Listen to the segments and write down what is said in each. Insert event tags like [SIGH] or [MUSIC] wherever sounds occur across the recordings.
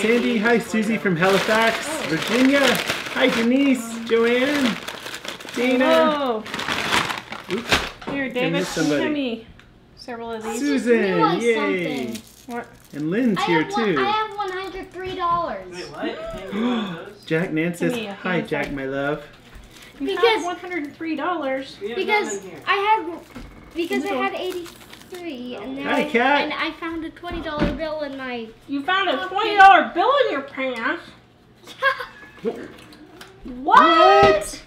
Sandy. Hi, Susie from Halifax, Virginia. Hi, Denise, Joanne, Dana. Whoa. Oops. Here, David, missed can you somebody. me several of these? Susan, realized yay. something. What? And Lynn's I here one, too. I have one hundred three dollars. Wait, what? Can you one of [GASPS] those? Jack Nan says, Give me a hi, hand Jack, sign. my love. You Because- have $103. Because none in here. I had because I had eighty three, and then Hi, I, Kat. and I found a twenty dollar bill in my. You found a $20 bill in your pants. [LAUGHS] What?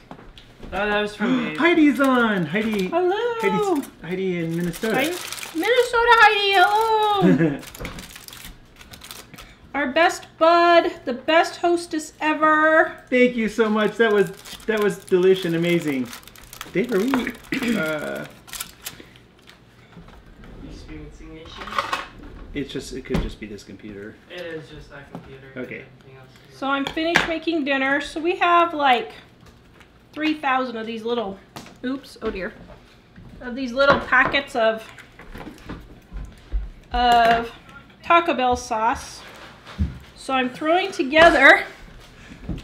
Oh, that was from Dave. [GASPS] Heidi's on. Heidi. Hello. Heidi's, Heidi in Minnesota. Hi- Minnesota Heidi, hello. [LAUGHS] Our best bud, the best hostess ever. Thank you so much. That was that was delicious and amazing. Dave, are we? Uh, [CLEARS THROAT] Experiencing issues? It's just it could just be this computer. It is just that computer. Okay. Else So I'm finished making dinner. So we have like 3,000 of these little, oops, oh dear, of these little packets of, of Taco Bell sauce. So I'm throwing together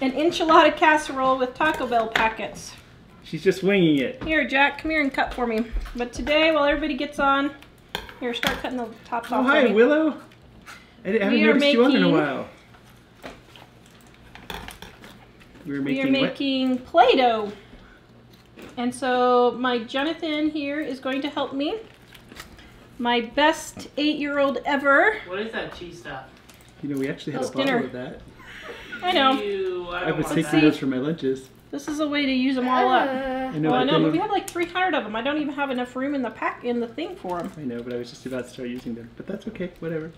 an enchilada casserole with Taco Bell packets. She's just winging it. Here, Jack, come here and cut for me. But today, while everybody gets on, here, start cutting the tops Oh off. hi, for me. Willow. I haven't We are noticed you on in a making- while. We were We making, are making Play-Doh. And so my Jonathan here is going to help me. My best eight-year-old ever. What is that cheese stuff? You know, we actually had It's a bottle dinner. of that. I know. Ew, I, I don't was want taking those for my lunches. This is a way to use them all up. Uh, I know, Well, I know, but we have like 300 of them. I don't even have enough room in the pack in the thing for them. I know, but I was just about to start using them. But that's okay, whatever.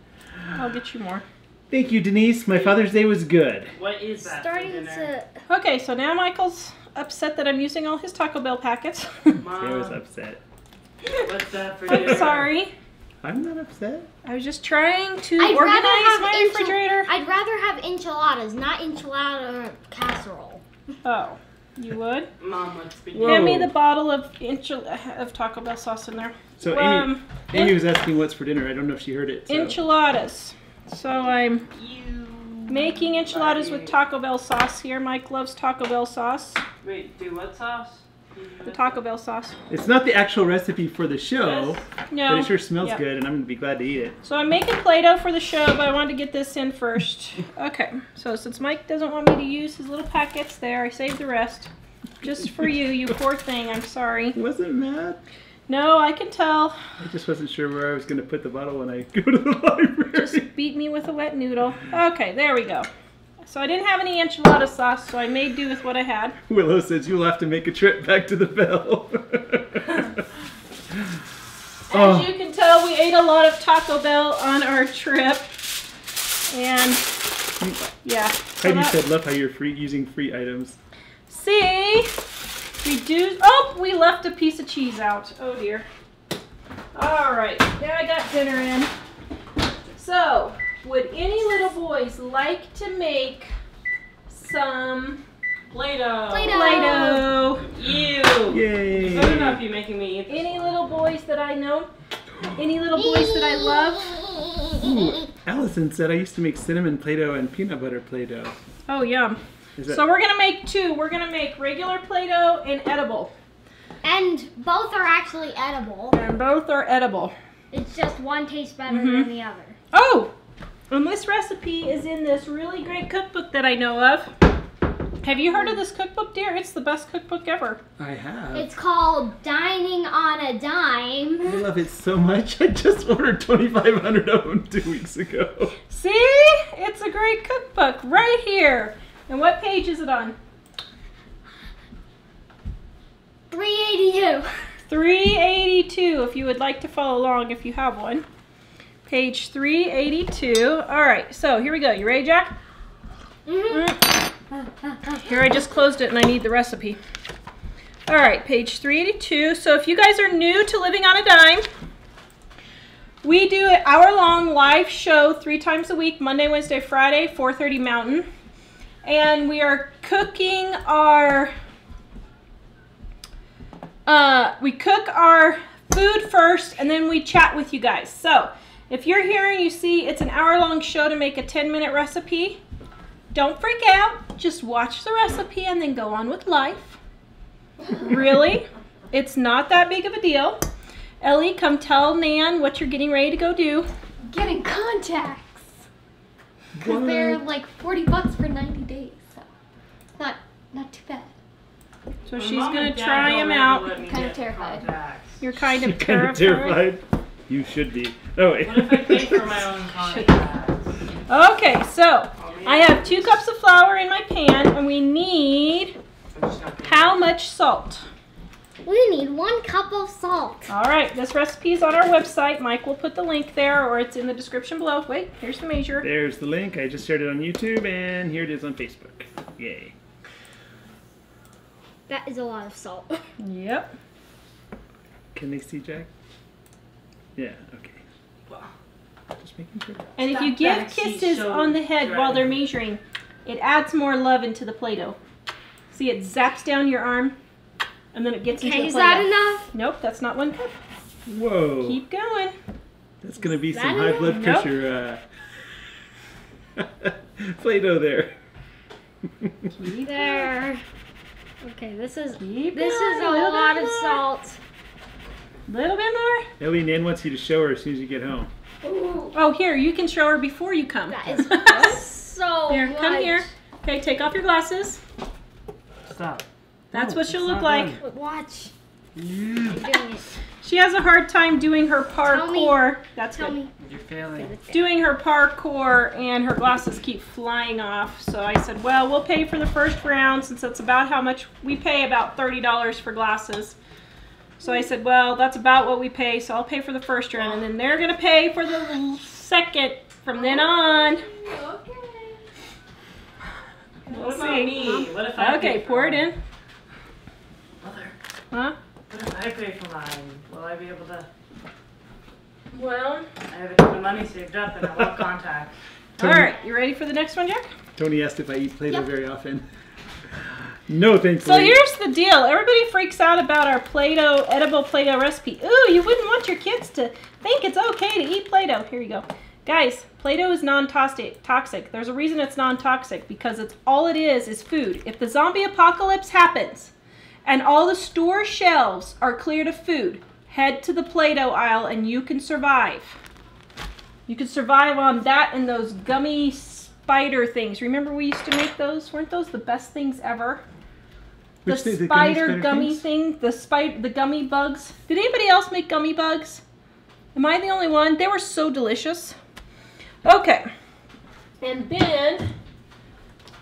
I'll get you more. Thank you, Denise. My Father's Day was good. What is that starting dinner? to. Okay, so now Michael's upset that I'm using all his Taco Bell packets. [LAUGHS] I was upset. what's that for dinner? I'm sorry. I'm not upset. I was just trying to I'd organize my refrigerator. I'd rather have enchiladas, not enchilada casserole. Oh, you would? Mom, let's be Whoa. Hand me the bottle of enchil- of Taco Bell sauce in there. So Amy, um, Amy was asking what's for dinner. I don't know if she heard it. So. enchiladas. So I'm You. making enchiladas with Taco Bell sauce here. Mike loves Taco Bell sauce. Wait, do what sauce? The Taco Bell sauce. It's not the actual recipe for the show, but No. it sure smells Yeah. good, and I'm gonna be glad to eat it. So I'm making Play-Doh for the show, but I wanted to get this in first. [LAUGHS] Okay. So since Mike doesn't want me to use his little packets there, I saved the rest. Just for you, you poor thing. I'm sorry. Wasn't mad. No, I can tell. I just wasn't sure where I was gonna put the bottle when I [LAUGHS] go to the library. Just beat me with a wet noodle. Okay, there we go. So I didn't have any enchilada sauce, so I made do with what I had. [LAUGHS] Willow says you'll have to make a trip back to the bell. [LAUGHS] As oh, you can tell, we ate a lot of Taco Bell on our trip. And yeah. so Heidi that- said, "Love how you're free using free items." See? We do. Oh, we left a piece of cheese out. Oh dear. All right, now I got dinner in. So, would any little boys like to make some Play-Doh. Play-Doh. Play-Doh? You. Yay! I don't know you're making me eat this. Any little boys that I know? Any little boys that I love? Ooh, Allison said I used to make cinnamon Play-Doh and peanut butter Play-Doh. Oh, yum. That So we're gonna make two. We're gonna make regular Play-Doh and edible, And both are actually edible. and both are edible. It's just one tastes better Mhm. than the other. Oh, and this recipe is in this really great cookbook that I know of. Have you heard of this cookbook, dear? It's the best cookbook ever. I have. It's called Dining on a Dime. I love it so much. I just ordered 2,500 of them two weeks ago. See? It's a great cookbook right here. And what page is it on? 382. 382 if you would like to follow along if you have one. Page 382. All right, so here we go. You ready, Jack? Mhm. Here, I just closed it and I need the recipe. All right, page 382. So if you guys are new to Living on a Dime, we do an hour-long live show three times a week, Monday, Wednesday, Friday, 4.30 Mountain. And we are cooking our, uh, we cook our food first and then we chat with you guys. So If you're here and you see it's an hour long show to make a 10 minute recipe, don't freak out. Just watch the recipe and then go on with life. really? [LAUGHS] It's not that big of a deal. Ellie, come tell Nan what you're getting ready to go do. Getting contacts. Because they're like 40 bucks for 90 days. So not not too bad. So My she's gonna try don't them out. let me Kinda terrified. contacts. You're kind [LAUGHS] of kind of terrified. Terrified. You should be. Oh wait. What if I pay for my own [LAUGHS] contacts? Okay, so I have two cups of flour in my pan, and we need I'm just not gonna- how much salt? We need one cup of salt. All right, this recipe is on our website. Mike will put the link there, or it's in the description below. Wait, here's the measure. There's the link. I just shared it on YouTube, and here it is on Facebook. Yay. That is a lot of salt. [LAUGHS] Yep. Can they see Jack? Yeah. Okay. Wow. Just making sure. And if you give kisses on the head while they're measuring, it adds more love into the Play-Doh. See, it zaps down your arm, and then it gets into the Play-Doh. is that enough? Nope, that's not one cup. Whoa. Keep going. That's gonna be some high enough? blood Nope. pressure. Uh... [LAUGHS] Play-Doh there. Keep There. Okay, this is Keep this going, is a little lot bit of more. Salt. Little bit more. Ellie Nan wants you to show her as soon as you get home. Oh, here, you can show her before you come. That is [LAUGHS] so Here, much. come here. Okay, take off your glasses. Stop. That's No, what she'll look like. done. Watch. Yeah. I'm doing it. She has a hard time doing her Tell me- parkour. That's Tell good. me. You're failing. Doing her parkour and her glasses keep flying off. So I said, well, we'll pay for the first round since that's about how much we pay about $30 for glasses. So I said, well, that's about what we pay, so I'll pay for the first round. And then they're going to pay for the second from then on. We'll What about see. me? What if I Okay, pay for pour it in. Mother, Huh? what if I pay for mine? Will I be able to? Well, I have a ton of money saved up and I love contacts. all right. You ready for the next one, Jack? Tony asked if I eat Play-Doh Yep. very often. No, thanks. So here's the deal. Everybody freaks out about our Play-Doh, edible Play-Doh recipe. Ooh, you wouldn't want your kids to think it's okay to eat Play-Doh. Here you go. Guys, Play-Doh is non-toxic. Toxic. There's a reason it's non-toxic because it's all it is is food. If the zombie apocalypse happens and all the store shelves are cleared of food, head to the Play-Doh aisle and you can survive. You can survive on that and those gummy spider things. Remember we used to make those? Weren't those the best things ever? The Which thing, the spider, gummy gummy, spider thing, the spider, the gummy bugs. Did anybody else make gummy bugs? Am I the only one? They were so delicious. Okay, and then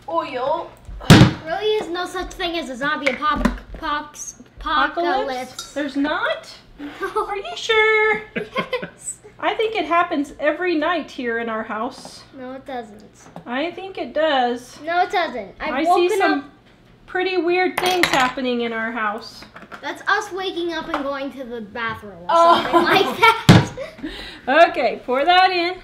oil Really is no such thing as a zombie apop- pox- apocalypse. apocalypse. There's not. No. Are you sure? yes. [LAUGHS] I think it happens every night here in our house. No, it doesn't. I think it does. No, it doesn't. I've I woken see some up. Pretty weird things happening in our house. That's us waking up and going to the bathroom or Oh. something like [LAUGHS] that. Okay, pour that in.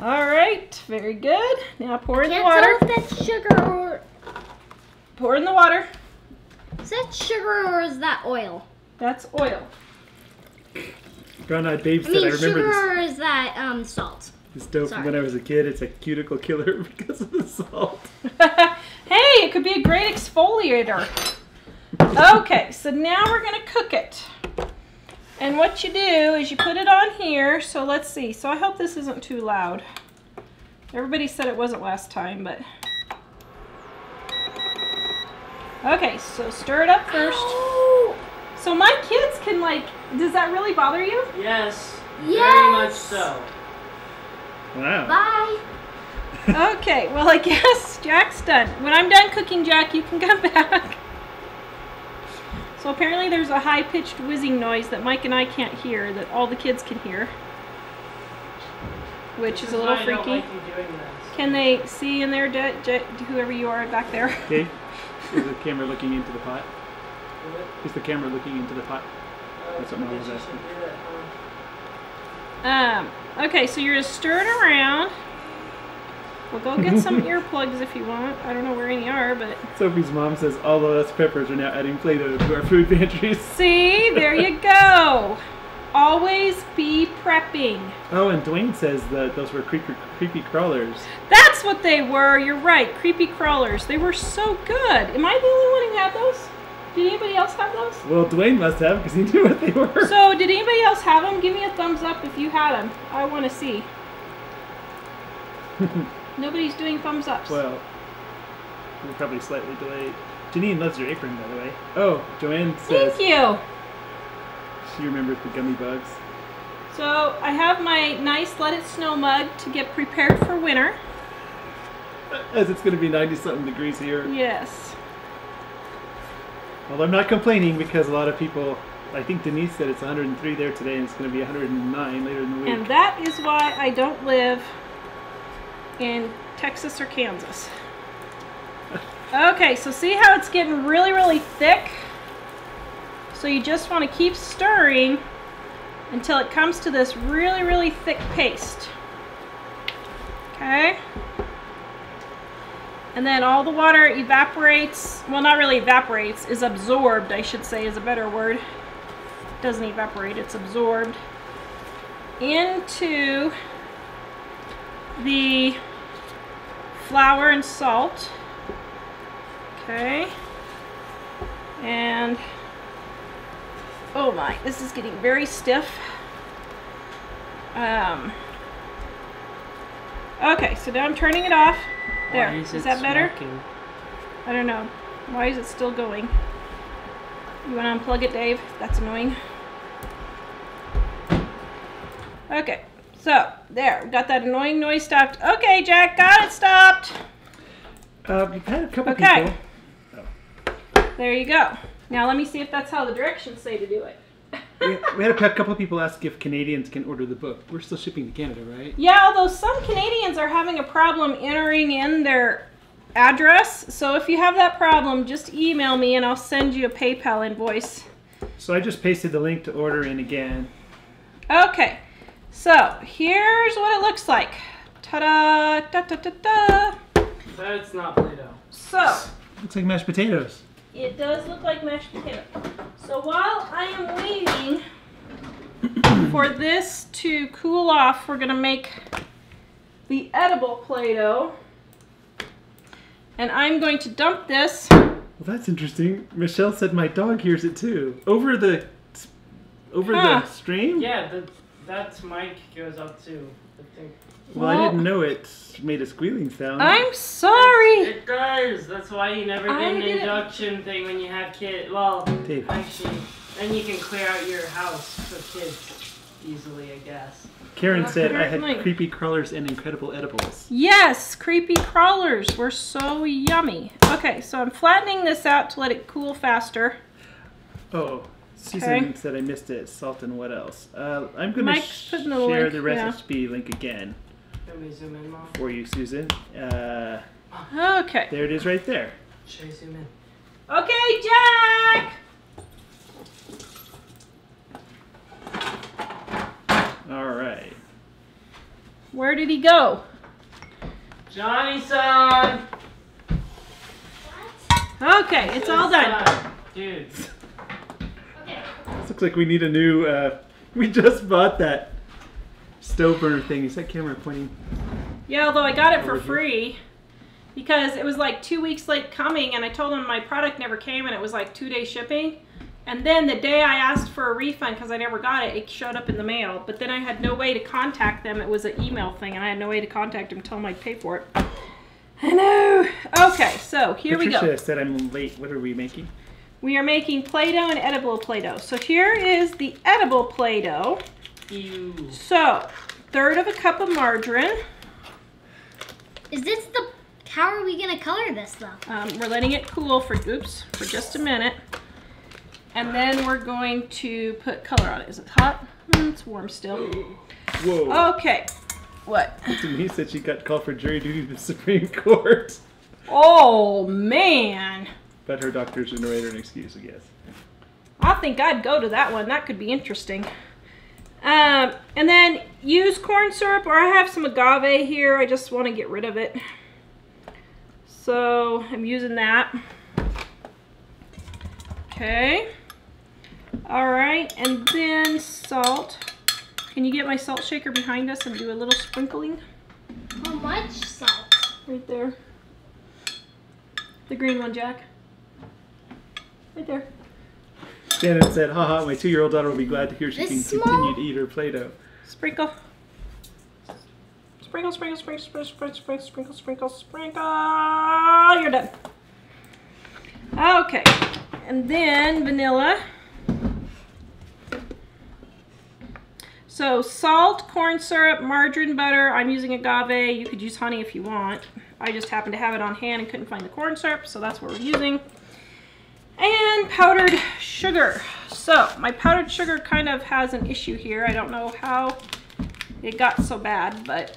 All right, very good. Now pour in the Can't water. tell if that's sugar or Pour in the water. is that sugar or is that oil? That's oil. Brown Eyed Babe I said, mean, I sugar remember or is that um salt? This, this dope from when I was a kid. It's a cuticle killer [LAUGHS] because of the salt. [LAUGHS] hey, it could be a great exfoliator. Okay, so now we're gonna cook it. And what you do is you put it on here. So let's see. So I hope this isn't too loud. Everybody said it wasn't last time, but. Okay, so stir it up first. So my kids can like, does that really bother you? Yes. Very Yes. much so. Wow. Bye. Okay, well I guess Jack's done. When I'm done cooking, Jack, you can come [LAUGHS] back. So apparently there's a high-pitched whizzing noise that Mike and I can't hear that all the kids can hear. Which is a little Why I don't freaky. like doing this. Can they see in there, Je- Je- whoever you are back there? [LAUGHS] Okay. Is the camera looking into the pot? Is the camera looking into the pot? That's what Mom was Guess you asking. should do that, huh? Um, okay, so you're just stirring around. We'll go get some [LAUGHS] earplugs if you want. I don't know where any are, but Sophie's mom says all of us preppers are now adding Play-Doh to our food pantries. see, there you go. always be prepping. Oh, and Dwayne says that those were creepy, creepy crawlers. That's what they were. You're right. Creepy crawlers. They were so good. Am I the only one who had those? Did anybody else have those? Well, Dwayne must have because he knew what they were. So, did anybody else have them? Give me a thumbs up if you had them. I want to see. [LAUGHS] Nobody's doing thumbs ups. well, we're probably slightly delayed. Janine loves your apron, by the way. Oh, Joanne says Thank you. she remembers the gummy bugs. So, I have my nice Let It Snow mug to get prepared for winter. As it's going to be 90 something degrees here. Yes. Well, I'm not complaining because a lot of people, I think Denise said it's 103 there today and it's going to be 109 later in the week. And that is why I don't live in Texas or Kansas. Okay, so see how it's getting really, really thick? So you just want to keep stirring until it comes to this really, really thick paste. Okay? And then all the water evaporates, well not really evaporates, is absorbed, I should say is a better word. Doesn't evaporate, it's absorbed into the flour and salt. Okay. And oh my, this is getting very stiff. Um, okay, so now I'm turning it off. There, Why is, is, that better? smoking? I don't know. Why is it still going? You want to unplug it, Dave? That's annoying. Okay, so there, we got that annoying noise stopped. Okay, Jack, got it stopped. Uh, we've had a couple Okay. people. There you go. Now let me see if that's how the directions say to do it. We, we had a couple of people ask if Canadians can order the book. We're still shipping to Canada, right? Yeah, although some Canadians are having a problem entering in their address. So if you have that problem, just email me and I'll send you a PayPal invoice. So I just pasted the link to order in again. Okay, so here's what it looks like. Ta-da! Da, da, da, da. That's not Play-Doh. So Looks like mashed potatoes. It does look like mashed potato. So while I am waiting [COUGHS] for this to cool off, we're gonna make the edible Play-Doh. And I'm going to dump this. Well, that's interesting. Michelle said my dog hears it too. Over the over Huh. the stream. Yeah, the, that's mic goes up too. I think. Well, I didn't know it made a squealing sound. I'm sorry. It does. That's why you never I get an didn't- induction thing when you have kids. Well, Dave. actually, then you can clear out your house for kids easily, I guess. Karen said I had Apparently. creepy crawlers and incredible edibles. Yes, creepy crawlers were so yummy. Okay, so I'm flattening this out to let it cool faster. Oh, Susan Okay. said I missed it. Salt and what else? Uh, I'm going to Mike's sh- the share link, the yeah. recipe link again Let me zoom in, Mom. for you, Susan. Uh, Okay. there it is right there. Should I zoom in? Okay, Jack! All right. Where did he go? Johnny son! Okay, it's all done. Dude. Okay. [LAUGHS] This looks like we need a new. Uh, we just bought that stove burner thing. Is that camera pointing? Yeah, although I got it for free because it was like two weeks late coming, and I told them my product never came, and it was like two day shipping. And then the day I asked for a refund because I never got it, it showed up in the mail. But then I had no way to contact them. It was an email thing, and I had no way to contact them, tell them I'd pay for it. I know. Okay, so here we Patricia go. said I'm late. What are we making? We are making Play-Doh and edible Play-Doh. So here is the edible Play-Doh. Ew. So, third of a cup of margarine. Is this the? How are we gonna color this though? Um, we're letting it cool for oops for just a minute, and then we're going to put color on it. Is it hot? Mm, it's warm still. [GASPS] Whoa. Okay. What? Denise said she got called for jury duty to the [LAUGHS] Supreme Court. Oh man, But her doctor's gonna write her an excuse, I guess. I think I'd go to that one. That could be interesting. Um, and then use corn syrup, or I have some agave here. I just want to get rid of it. So I'm using that. Okay. All right, and then salt. Can you get my salt shaker behind us and do a little sprinkling How much salt? right there? The green one, Jack. Right there. Shannon said, haha, my two year old daughter will be glad to hear she can continue to eat her Play Doh. Sprinkle, sprinkle, sprinkle, sprinkle, sprinkle, sprinkle, sprinkle, sprinkle. You're done. Okay. And then vanilla. So salt, corn syrup, margarine butter. I'm using agave. You could use honey if you want. I just happened to have it on hand and couldn't find the corn syrup, so that's what we're using. And powdered sugar. So my powdered sugar kind of has an issue here. I don't know how it got so bad, but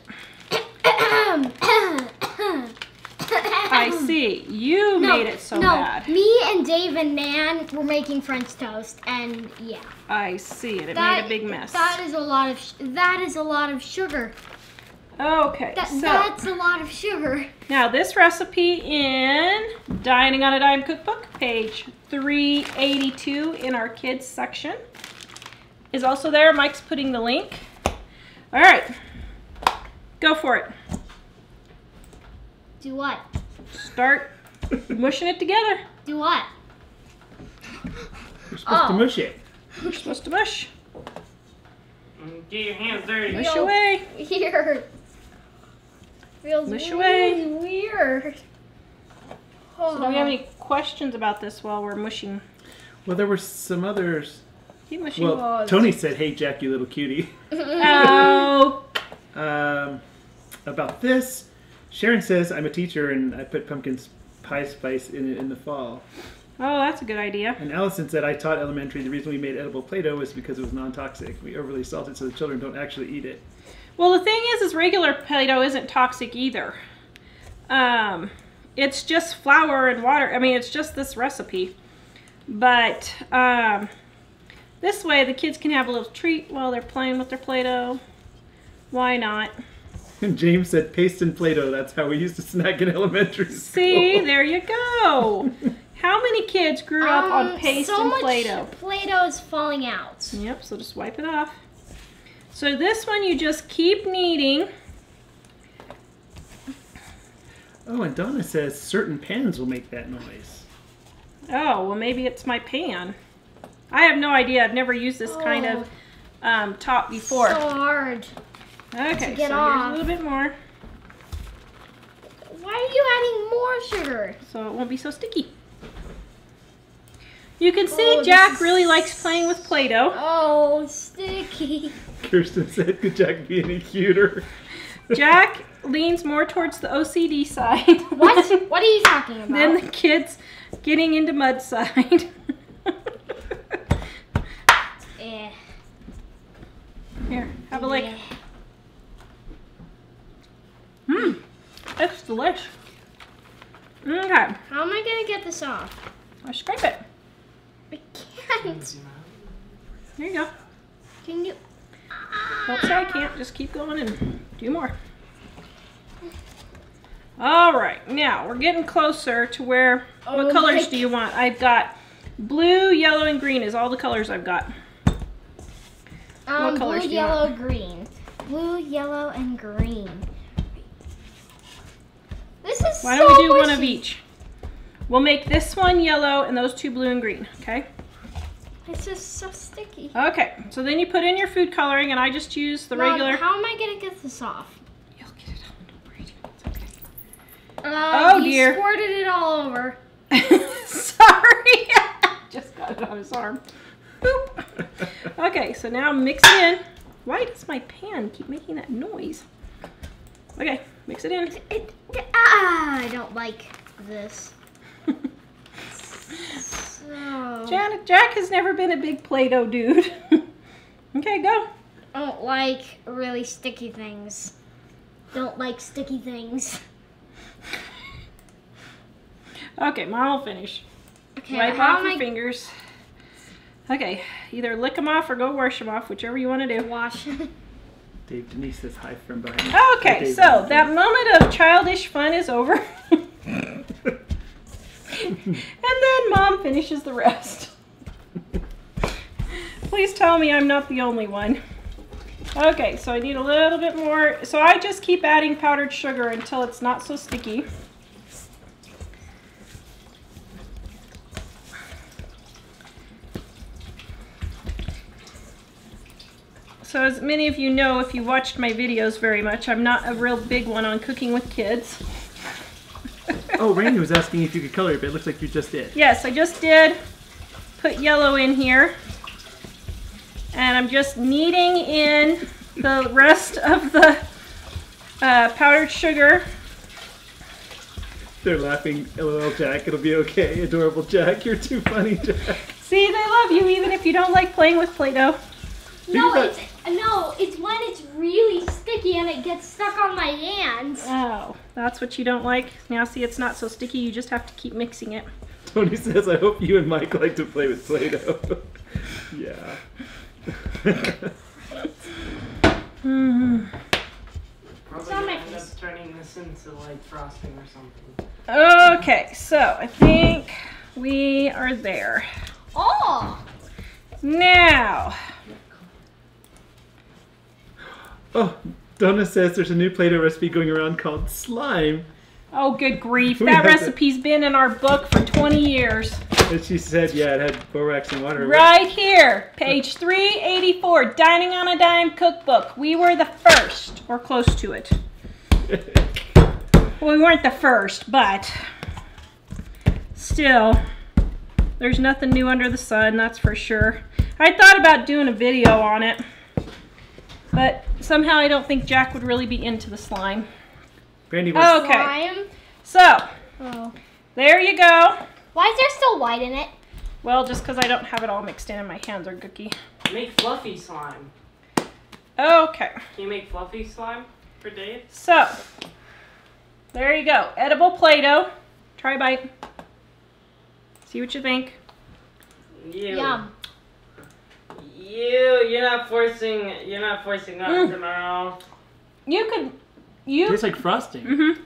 I [COUGHS] see. You No, made it so no, bad. me and Dave and Nan were making French toast, and yeah, I see it. It that made a big mess. That is a lot of sh- that is a lot of sugar. Okay, That so that's a lot of sugar. now this recipe in Dining on a Dime cookbook, page 382 in our kids section, is also there. Mike's putting the link. All right, go for it. Do what? Start mushing it together. Do what? You're supposed to Oh. mush it. You're supposed to mush. Mm, Get your hands dirty. Mush away. Weird. Feels Mush really away. weird. So do we have any questions about this while we're mushing? Well, there were some others. Keep mushing. Well, Tony said, hey, Jack, you little cutie. [LAUGHS] oh, Um, about this, Sharon says, I'm a teacher and I put pumpkin pie spice in it in the fall. oh, that's a good idea. And Allison said, I taught elementary. The reason we made edible Play Doh was because it was non toxic. We overly salted it so the children don't actually eat it. Well, the thing is, is regular Play-Doh isn't toxic either. Um, it's just flour and water. I mean, it's just this recipe. But um, this way, the kids can have a little treat while they're playing with their Play-Doh. Why not? And [LAUGHS] James said, paste and Play Doh. That's how we used to snack in [LAUGHS] elementary school. See, there you go. [LAUGHS] How many kids grew up on Um, paste so and Play-Doh? Play-Doh is falling out. Yep, so just wipe it off. So this one you just keep kneading. Oh, and Donna says, certain pans will make that noise. Oh, well maybe it's my pan. I have no idea. I've never used this kind of um, top before. So hard. okay, get so off. here's a little bit more Why are you adding more sugar? so it won't be so sticky. You can see Oh, Jack really likes playing with Play-Doh. Oh, sticky. Kirsten said, could Jack be any cuter? Jack leans more towards the OCD side. [LAUGHS] What? what are you talking about? Then the kids getting into mud side. Eh. Here, have a lick. Yeah. Mmm, it's delish. Okay, How am I gonna get this off? I scrape it. I can't. There you go. Can you? Don't say I can't. Just keep going and do more. All right, now we're getting closer to where. Oh what colors do you want? I've got blue, yellow, and green. Is all the colors I've got. Um, blue, colors do you yellow, green. Blue, yellow, and green. This is Why so don't we do one of each? We'll make this one yellow and those two blue and green. Okay. It's just so sticky. Okay. So then you put in your food coloring, and I just use the Mom, regular. How am I gonna get this off? You'll get it on. Don't worry. It's okay. Uh, Oh, you dear. squirted it all over. [LAUGHS] Sorry. [LAUGHS] Just got it on his arm. Boop. Okay, so now mix it in. Why does my pan keep making that noise? Okay, mix it in. It, ah, I don't like this. So, Janet, Jack has never been a big Play-Doh dude. [LAUGHS] okay, go. I don't like really sticky things. Don't like sticky things. Okay, mom will finish. Okay, Wipe off am your I fingers. Okay, either lick them off or go wash them off, whichever you want to do. wash? [LAUGHS] Dave Denise says hi from behind. Okay, so that moment of childish fun is over. [LAUGHS] and then mom finishes the rest. Please tell me I'm not the only one. Okay, so I need a little bit more. So I just keep adding powdered sugar until it's not so sticky. So as many of you know, if you watched my videos very much, I'm not a real big one on cooking with kids. Oh, Randy was asking if you could color it, but it looks like you just did. Yes, I just did put yellow in here. And I'm just kneading in the rest of the uh, powdered sugar. They're laughing. LOL, Jack. It'll be okay. Adorable Jack. You're too funny, Jack. See, they love you even if you don't like playing with Play-Doh. No, about- it's Uh, no, it's when it's really sticky and it gets stuck on my hands. Oh, that's what you don't like? Now see, it's not so sticky. You just have to keep mixing it. Tony says, I hope you and Mike like to play with Play Doh. [LAUGHS] yeah. Probably It's on my gonna end up turning this into like frosting or something. Okay, so I think we are there. Oh, Now, oh, Donna says there's a new Play Doh recipe going around called slime. oh good grief, that recipe's been in our book for 20 years. And she said, yeah, it had borax and water. Right here, page 384, Dining on a Dime cookbook. We were the first, or close to it. [LAUGHS] Well, we weren't the first, but still, there's nothing new under the sun, that's for sure. I thought about doing a video on it, but somehow I don't think Jack would really be into the slime. Brandy was Okay, slime. so Oh. there you go. Why is there still white in it? Well, just because I don't have it all mixed in and my hands are gooky. Make fluffy slime. Okay. Can you make fluffy slime for Dave? So, there you go. Edible Play-Doh. Try a bite. See what you think. You. Yum. You. You're not forcing. You're not forcing that Mm. into my mouth. You could, you. tastes like frosting. Mm-hmm.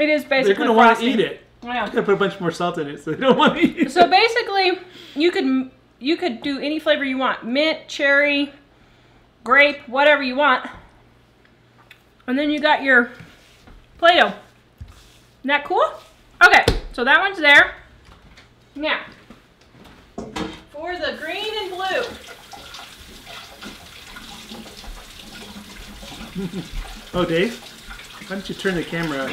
It is basically. They're gonna want to eat it. I know. I'm gonna put a bunch more salt in it, so they don't want to eat it. So basically, you could you could do any flavor you want: mint, cherry, grape, whatever you want. And then you got your Play-Doh. Isn't that cool? Okay, so that one's there. Now, for the green and blue. [LAUGHS] oh, Dave, why don't you turn the camera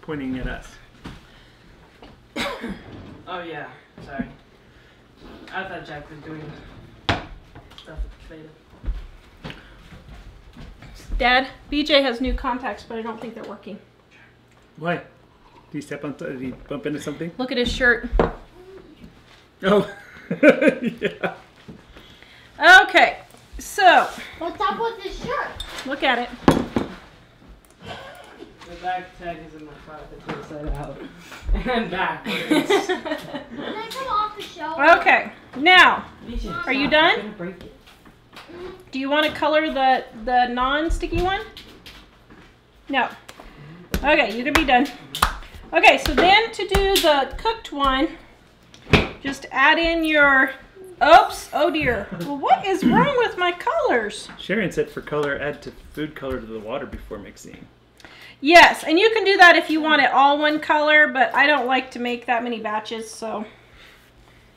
pointing at us? [COUGHS] Oh yeah. Sorry. I thought Jack was doing stuff with Play-Doh. Dad, BJ has new contacts, but I don't think they're working. Why? Did you step on? Did he bump into something? Look at his shirt. Oh, [LAUGHS] yeah. Okay, so What's up with this shirt? look at it. The back tag is in the front. It's inside out. [LAUGHS] And backwards. [LAUGHS] Can I come off the shelf? Okay, now Are you done? gonna break it. Mm-hmm. Do you want to color the the non-sticky one? No. Okay, you can be done. Okay, so then to do the cooked one, just add in your. Oops! Oh dear. Well, what is wrong with my colors? Sharon said for color, add to food color to the water before mixing. Yes, and you can do that if you want it all one color, but I don't like to make that many batches, so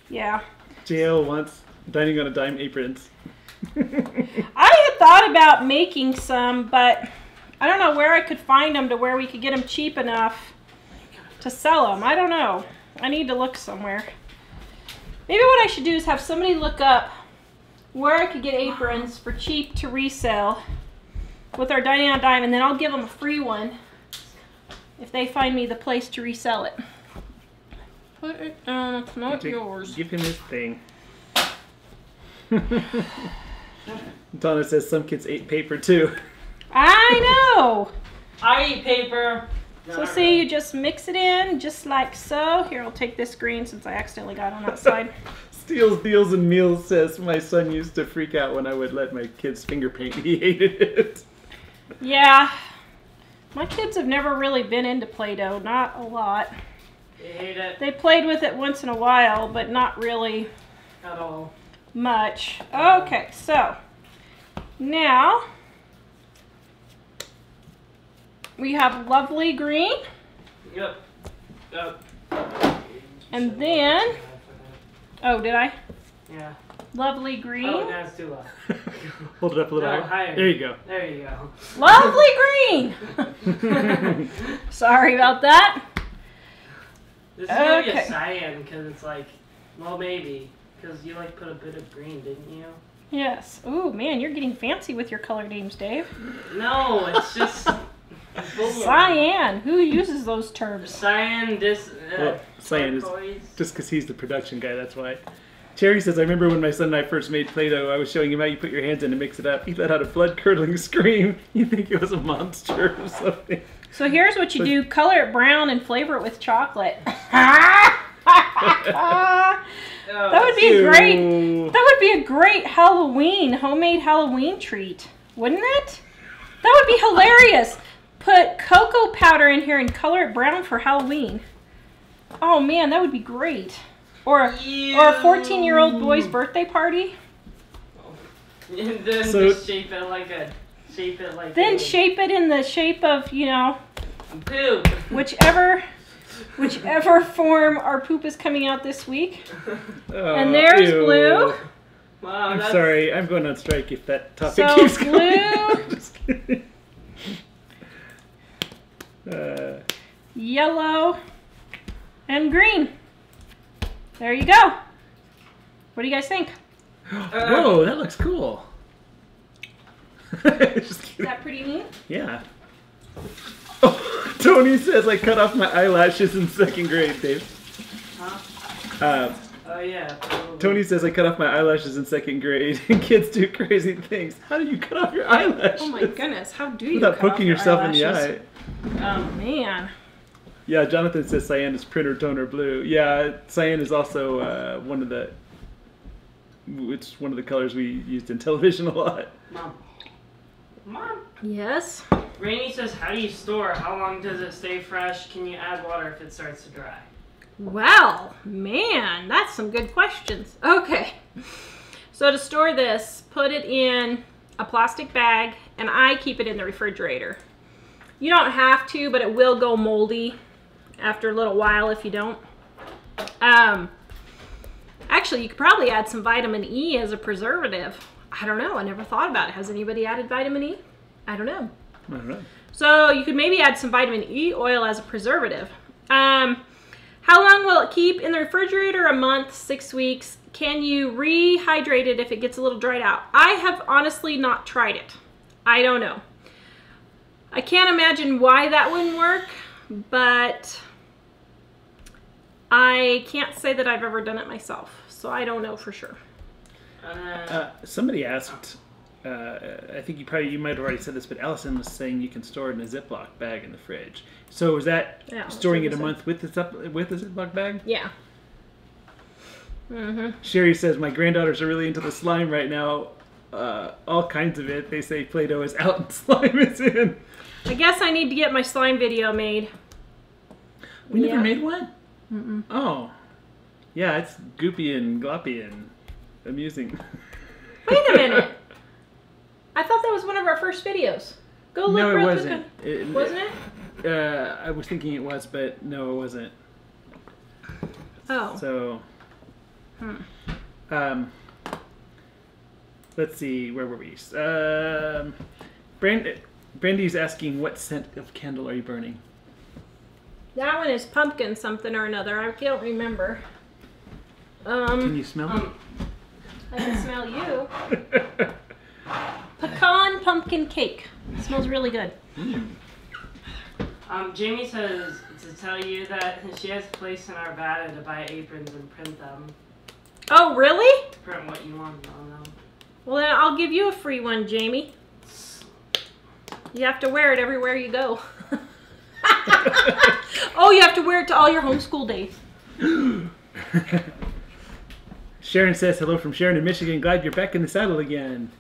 yeah. JL wants dining on a dime aprons. [LAUGHS] I had thought about making some, but I don't know where I could find them to where we could get them cheap enough to sell them. I don't know. I need to look somewhere. Maybe what I should do is have somebody look up where I could get aprons for cheap to resell with our dining on dime, and then I'll give them a free one if they find me the place to resell it. Put it down. It's not Take- yours. Give him his thing. [LAUGHS] Donna says some kids ate paper too. I know. I eat paper. So see, you just mix it in just like so. Here, I'll take this green since I accidentally got on that side. [LAUGHS] Steals, Deals, and Meals says my son used to freak out when I would let my kids finger paint. [LAUGHS] He hated it. Yeah. My kids have never really been into Play-Doh, not a lot. I hate it They played with it once in a while, but not really. at all. much. Okay, so now we have lovely green, Yep. Yep. and then oh, did I? Yeah. Lovely green, Oh, no, it's too low. [LAUGHS] Hold it up a little No, higher. higher. There you go. There you go. lovely green. [LAUGHS] Sorry about that. This is gonna be a cyan because it's like, well, maybe because you like put a bit of green, didn't you? Yes. Ooh, man, you're getting fancy with your color names, Dave. No, it's just Cyan. Who uses those terms? Cyan, dis. Uh, Well, cyan is- turquoise. Just because he's the production guy, that's why. Cherry says, I remember when my son and I first made Play Doh, I was showing him how you put your hands in to mix it up. He let out a blood curdling [LAUGHS] scream. You think it was a monster or something. So here's what you do: color it brown and flavor it with chocolate. [LAUGHS] that Oh, would be great. That would be a great Halloween homemade Halloween treat, wouldn't it? That would be hilarious. Put cocoa powder in here and color it brown for Halloween. Oh man, that would be great. Or or a 14 year old boy's birthday party. [LAUGHS] And then So- just shape it like a, shape it like. Then a shape it in the shape of you know poop. whichever whichever form our poop is coming out this week. Oh, And uh, there's ew. blue. Wow, I'm sorry, I'm going on strike if that topic So, keeps blue. [LAUGHS] going. Just kidding. Uh, yellow, and green. There you go. What do you guys think? [GASPS] whoa, that looks cool. [LAUGHS] Just Is that pretty neat? Yeah. Oh, [LAUGHS] Tony says I cut off my eyelashes in second grade, Dave. Huh? Uh, Oh yeah. probably. Tony says I cut off my eyelashes in second grade, and [LAUGHS] kids do crazy things. How do you cut off your eyelashes? Oh my goodness, how do you Without cut off poking your yourself in the eye. Um, Man, Yeah, Jonathan says cyan is printer toner blue. Yeah, cyan is also uh, one of the. It's one of the colors we used in television a lot. mom. Mom. yes. Rainy says, "How do you store? How long does it stay fresh? Can you add water if it starts to dry?" Well, man, that's some good questions. Okay. So to store this, put it in a plastic bag, and I keep it in the refrigerator. You don't have to, but it will go moldy after a little while if you don't. Um, actually, you could probably add some vitamin E as a preservative. I don't know. I never thought about it. Has anybody added vitamin E? I don't know. I don't know. So you could maybe add some vitamin E oil as a preservative. Um, how long will it keep in the refrigerator? A month, six weeks. Can you rehydrate it if it gets a little dried out? I have honestly not tried it. I don't know. I can't imagine why that wouldn't work, but I can't say that I've ever done it myself. So I don't know for sure. And Uh, somebody asked. Uh, I think you probably you might have already said this, but Allison was saying you can store it in a Ziploc bag in the fridge. So is that Yeah, storing it a said. month with the Zip- with the Ziploc bag? Yeah. Mm-hmm. Sherry says my granddaughters are really into the slime right now. Uh, all kinds of it. They say Play-Doh is out and [LAUGHS] slime is in. I guess I need to get my slime video made. We never Yeah. made one. Mm-mm. Oh, yeah, it's goopy and gloppy and amusing. [LAUGHS] Wait a minute. [LAUGHS] I thought that was one of our first videos. Go look no, it wasn't. It, Wasn't it? Uh, I was thinking it was, but no, it wasn't. Oh. So, Hmm. um, let's see, where were we? Um, Brand, Brandy's asking, what scent of candle are you burning? That one is pumpkin something or another. I can't remember. Um, Can you smell um, I can smell you. [LAUGHS] Pecan pumpkin cake. It smells really good. um, Jamie says to tell you that she has a place in Arvada to buy aprons and print them. Oh, really? Print what you want on them. Well, then I'll give you a free one, Jamie. You have to wear it everywhere you go. [LAUGHS] oh, you have to wear it to all your homeschool days. Sharon says, hello from Sharon in Michigan. Glad you're back in the saddle again.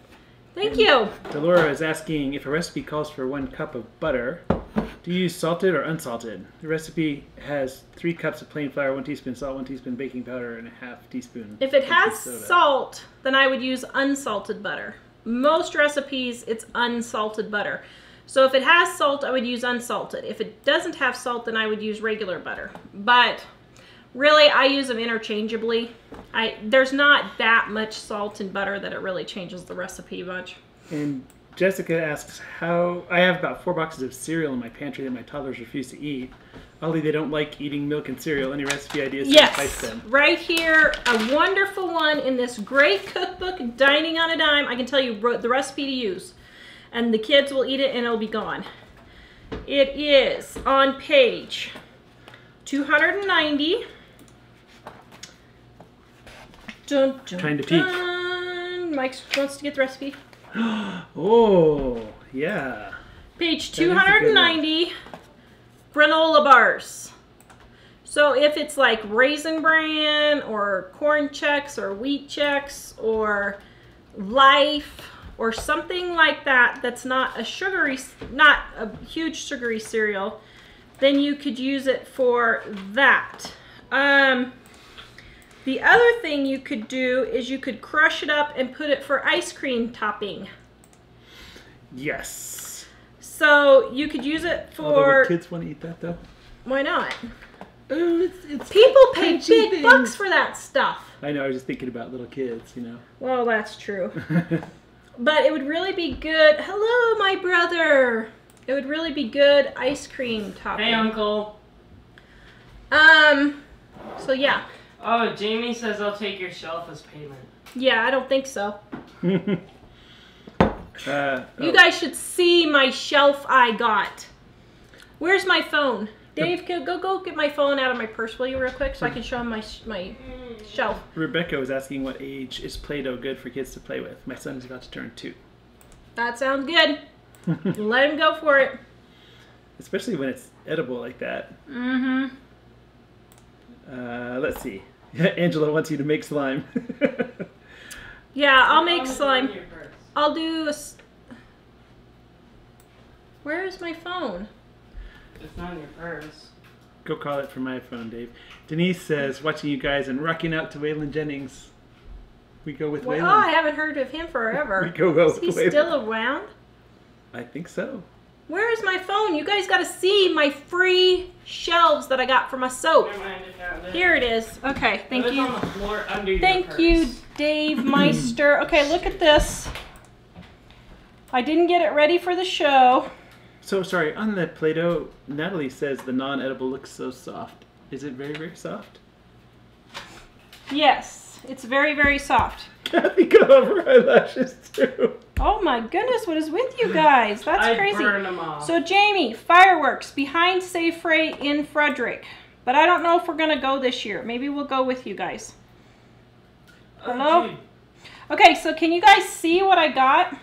Thank you. Delora is asking if a recipe calls for one cup of butter. Do you use salted or unsalted? The recipe has three cups of plain flour, one teaspoon salt, one teaspoon baking powder, and a half teaspoon. If it has soda. salt, then I would use unsalted butter. Most recipes, it's unsalted butter. So if it has salt, I would use unsalted. If it doesn't have salt, then I would use regular butter. But really, I use them interchangeably. I There's not that much salt in butter that it really changes the recipe much. And Jessica asks how I have about four boxes of cereal in my pantry that my toddlers refuse to eat. Oddly, they don't like eating milk and cereal. Any recipe ideas to entice Yes, them? right here, a wonderful one in this great cookbook, Dining on a Dime. I can tell you the recipe to use, and the kids will eat it and it'll be gone. It is on page 290. Dun, dun, Trying to peek. dun. Mike wants to get the recipe. [GASPS] Oh, yeah. Page That is a good one. 290, granola bars. So if it's like Raisin Bran or Corn Chex or Wheat Chex or Life or something like that that's not a sugary, not a huge sugary cereal, then you could use it for that. Um, the other thing you could do is you could crush it up and put it for ice cream topping. Yes. So you could use it for would kids want to eat that though? why not? Oh, it's it's. People pay big things. bucks for that stuff. I know. I was just thinking about little kids. You know. Well, that's true. [LAUGHS] But it would really be good. Hello, my brother. It would really be good ice cream topping. Hey, Uncle. Um. So yeah, Oh, Jamie says I'll take your shelf as payment. yeah. I don't think so. [LAUGHS] uh, You oh, guys should see my shelf I got. Where's my phone? Dave, go go go get my phone out of my purse, will you, real quick, so I can show him my sh- my shelf. Rebecca was asking what age is Play-Doh good for kids to play with. My son is about to turn two. That sounds good. [LAUGHS] Let him go for it. Especially when it's edible like that. Mm-hmm. Uh, let's see. [LAUGHS] Angela wants you to make slime. [LAUGHS] Yeah, I'll make slime. In your purse. I'll do a. s- Where is my phone? It's not in your purse. Go call it from my phone, Dave. Denise says, watching you guys and rocking out to Waylon Jennings. We go with Well, Waylon. oh, I haven't heard of him forever. [LAUGHS] We go well Is he with Waylon. still around? I think so. Where is my phone? You guys got to see my free shelves that I got for my soap. Never mind, it. Here it is. Okay, thank you. on the floor under your Thank purse. you, Dave Meister. [CLEARS THROAT] Okay, look at this. I didn't get it ready for the show. So sorry, on the Play-Doh, Natalie says the non-edible looks so soft. Is it very, very soft? Yes, it's very, very soft. [LAUGHS] Kathy got off her eyelashes too. Oh my goodness, what is with you guys? That's I crazy. burned them off. So Jamie, fireworks behind Safe Freight in Frederick. But I don't know if we're gonna go this year. Maybe we'll go with you guys. Oh, hello? Okay, so can you guys see what I got?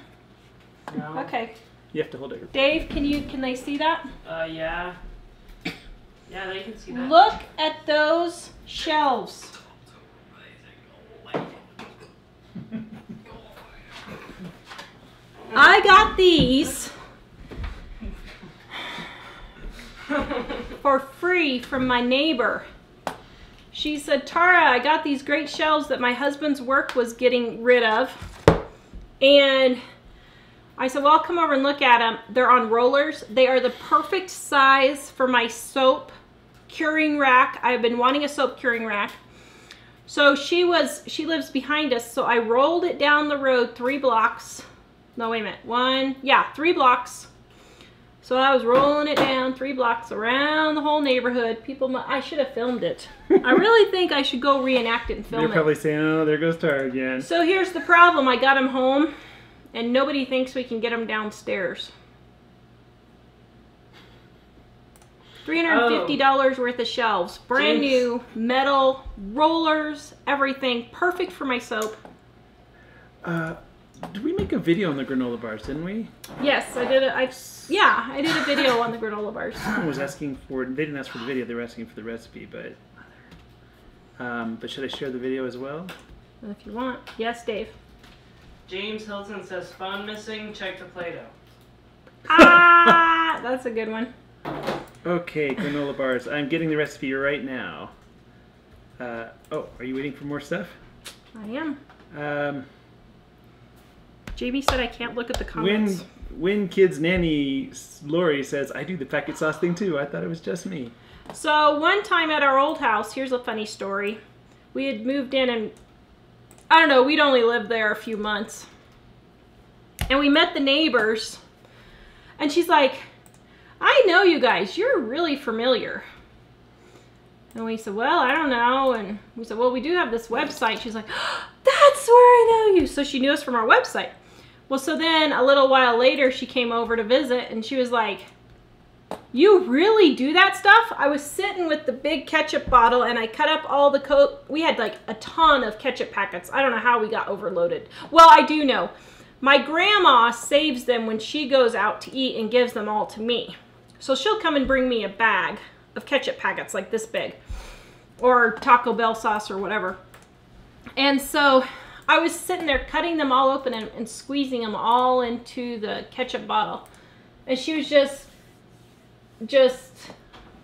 No. Okay. You have to hold it. Dave, can you can they see that? Uh, yeah. Yeah, they can see that. Look at those shelves. I got these for free from my neighbor. She said, Tara, I got these great shelves that my husband's work was getting rid of. And I said, well, I'll come over and look at them. They're on rollers. They are the perfect size for my soap curing rack. I've been wanting a soap curing rack. So she was, she lives behind us. So I rolled it down the road three blocks. No, wait a minute. One, yeah, three blocks. So I was rolling it down three blocks around the whole neighborhood. People, I should have filmed it. I [LAUGHS] really think I should go reenact it and film They're it. probably saying, "Oh, there goes Tara again." So here's the problem. I got him home, and nobody thinks we can get them downstairs. $350 worth of shelves. Brand Jinx. new, metal, rollers, everything. Perfect for my soap. Uh, did we make a video on the granola bars? Didn't we? Yes, I did it. I yeah, I did a video on the granola bars. [COUGHS] Someone was asking for. They didn't ask for the video. They were asking for the recipe, but. Um, but should I share the video as well? If you want. Yes, Dave. James Hilton says, phone missing, check the Play-Doh. Ah, that's a good one. Okay, granola bars. I'm getting the recipe right now. Uh, oh, are you waiting for more stuff? I am. Um, JB said I can't look at the when comments. when kids nanny Lori says I do the packet sauce thing too. I thought it was just me. So one time at our old house, here's a funny story. We had moved in and I don't know, we'd only lived there a few months. And we met the neighbors. And she's like, I know you guys, you're really familiar. And we said, Well, I don't know. And we said, Well, we do have this website. She's like, oh, That's where I know you. So she knew us from our website. Well, so then a little while later, she came over to visit and she was like, you really do that stuff? I was sitting with the big ketchup bottle and I cut up all the coat. We had like a ton of ketchup packets. I don't know how we got overloaded. Well, I do know. My grandma saves them when she goes out to eat and gives them all to me. So she'll come and bring me a bag of ketchup packets like this big or Taco Bell sauce or whatever. And so I was sitting there cutting them all open and, and squeezing them all into the ketchup bottle. And she was just just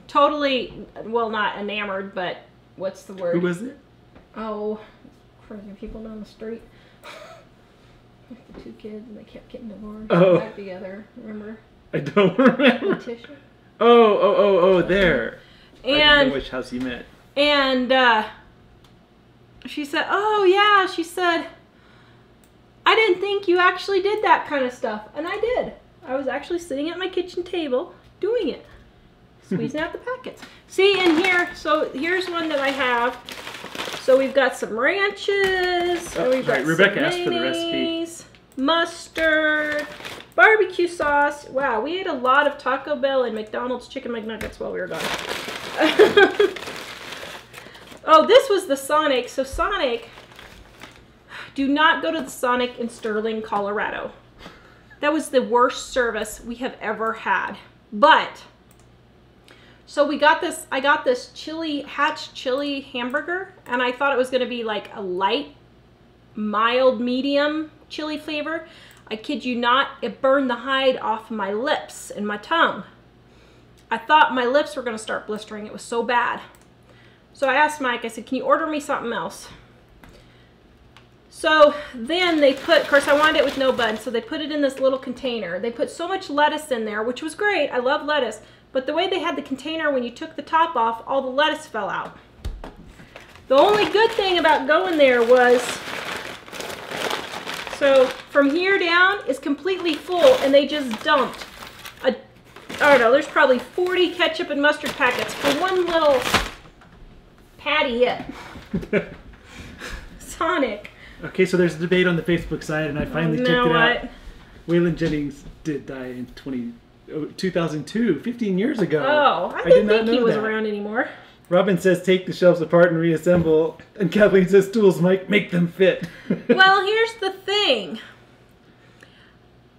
totally well not enamored but what's the word Who was it? oh crazy people down the street [LAUGHS] the two kids and they kept getting divorced Oh. back together remember I don't [LAUGHS] remember. Tisha? Oh, oh, oh, oh, there. I didn't and know which house you met. and uh she said oh yeah she said i didn't think you actually did that kind of stuff and i did i was actually sitting at my kitchen table doing it [LAUGHS] squeezing out the packets see in here so here's one that i have so we've got some ranches Oh, we've got right, Rebecca some asked for the recipe. mustard barbecue sauce wow we ate a lot of taco bell and mcdonald's chicken mcnuggets while we were gone [LAUGHS] Oh, this was the Sonic. So Sonic, do not go to the Sonic in Sterling, Colorado. That was the worst service we have ever had. But so we got this I got this chili hatch chili hamburger and I thought it was going to be like a light mild medium chili flavor. I kid you not, it burned the hide off my lips and my tongue. I thought my lips were going to start blistering. It was so bad. So I asked Mike, I said, can you order me something else? So then they put, of course I wanted it with no bun, so they put it in this little container. They put so much lettuce in there, which was great. I love lettuce. But the way they had the container, when you took the top off, all the lettuce fell out. The only good thing about going there was, so from here down is completely full and they just dumped a, I don't know, there's probably 40 ketchup and mustard packets for one little patty it. [LAUGHS] Sonic. Okay, so there's a debate on the Facebook side, and I finally you checked it what? out. Waylon Jennings did die in 20, oh, 2002, 15 years ago. Oh, I, I didn't did not think he was that. around anymore. Robin says take the shelves apart and reassemble, and Kathleen says tools, Mike, make them fit. [LAUGHS] well, here's the thing.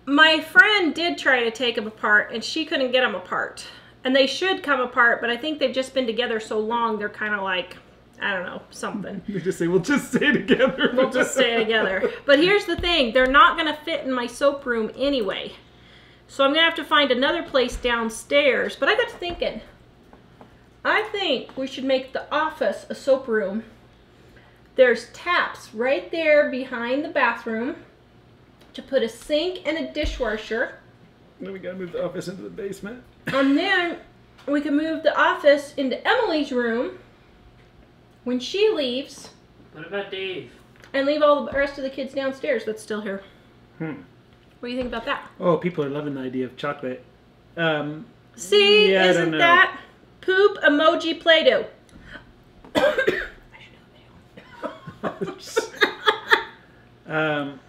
My friend did try to take them apart, and she couldn't get them apart. And they should come apart, but I think they've just been together so long, they're kind of like, I don't know, something. [LAUGHS] they just say, we'll just stay together. We'll just stay together. But here's the thing they're not going to fit in my soap room anyway. So I'm going to have to find another place downstairs. But I got to thinking, I think we should make the office a soap room. There's taps right there behind the bathroom to put a sink and a dishwasher. Then we gotta move the office into the basement. And then we can move the office into Emily's room when she leaves What about Dave? and leave all the rest of the kids downstairs that's still here. Hmm. What do you think about that? Oh, people are loving the idea of chocolate. Um, See, Yeah, I don't isn't know. that poop emoji Play-Doh? [COUGHS] um,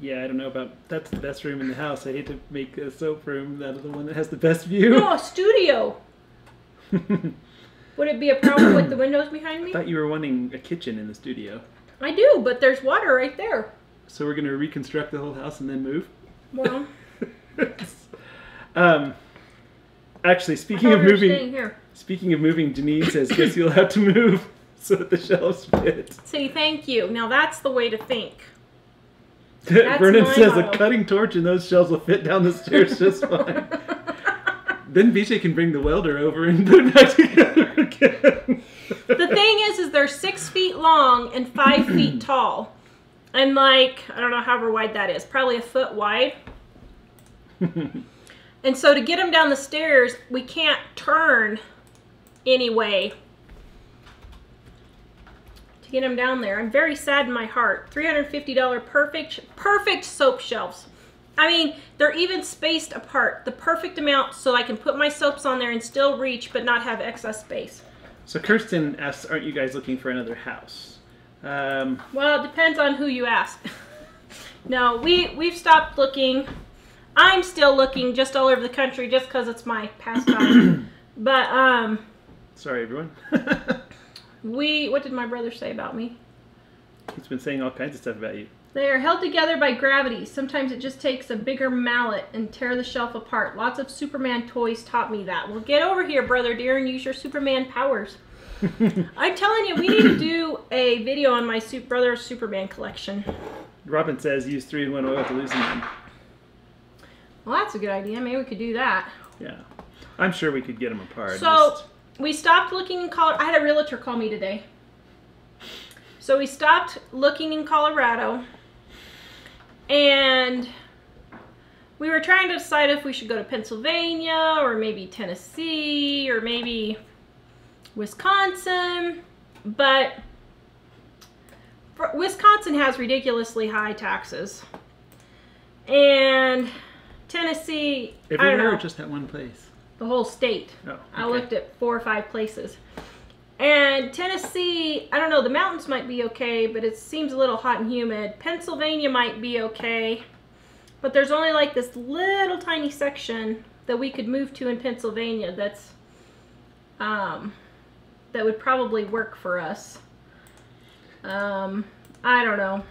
yeah, I don't know about. That's the best room in the house. I hate to make a soap room out of the one that has the best view. no, a studio. [LAUGHS] Would it be a problem with the [CLEARS THROAT] windows behind me? I thought you were wanting a kitchen in the studio. I do, but there's water right there. So we're gonna reconstruct the whole house and then move. Well, [LAUGHS] um, actually, speaking of moving, speaking of moving, Denise says, "Guess you'll have to move [LAUGHS] so that the shelves fit." See, thank you. Now that's the way to think. [LAUGHS] Vernon says motto. a cutting torch and those shelves will fit down the stairs just fine. Then BJ can bring the welder over and put it back together again. The thing is, is they're six feet long and five feet [CLEARS THROAT] tall, and like I don't know however wide that is, probably a foot wide. [LAUGHS] And so to get them down the stairs, we can't turn anyway to get them down there. I'm very sad in my heart. $350 perfect perfect soap shelves. I mean, they're even spaced apart, the perfect amount so I can put my soaps on there and still reach but not have excess space. So Kirsten asks, "Aren't you guys looking for another house?" Um, Well, it depends on who you ask. [LAUGHS] no, we we've stopped looking. I'm still looking just all over the country just because it's my pastime. [COUGHS] but um, sorry, everyone. [LAUGHS] we what did my brother say about me? He's been saying all kinds of stuff about you. They are held together by gravity. Sometimes it just takes a bigger mallet and tear the shelf apart. Lots of Superman toys taught me that. Well, get over here, brother dear, and use your Superman powers. [LAUGHS] I'm telling you, we need to do a video on my Super brother Superman collection. Robin says, "Use three in one oil to loosen them." Well, that's a good idea. Maybe we could do that. Yeah, I'm sure we could get them apart. So just- we stopped looking in Colorado. I had a realtor call me today. So we stopped looking in Colorado, and we were trying to decide if we should go to Pennsylvania or maybe Tennessee or maybe Wisconsin. But Wisconsin has ridiculously high taxes, and Tennessee, I don't everywhere know, or just that one place? the whole state. Oh, I okay. looked at four or five places. And Tennessee, I don't know, the mountains might be okay, but it seems a little hot and humid. Pennsylvania might be okay, but there's only like this little tiny section that we could move to in Pennsylvania that's um that would probably work for us. Um I don't know.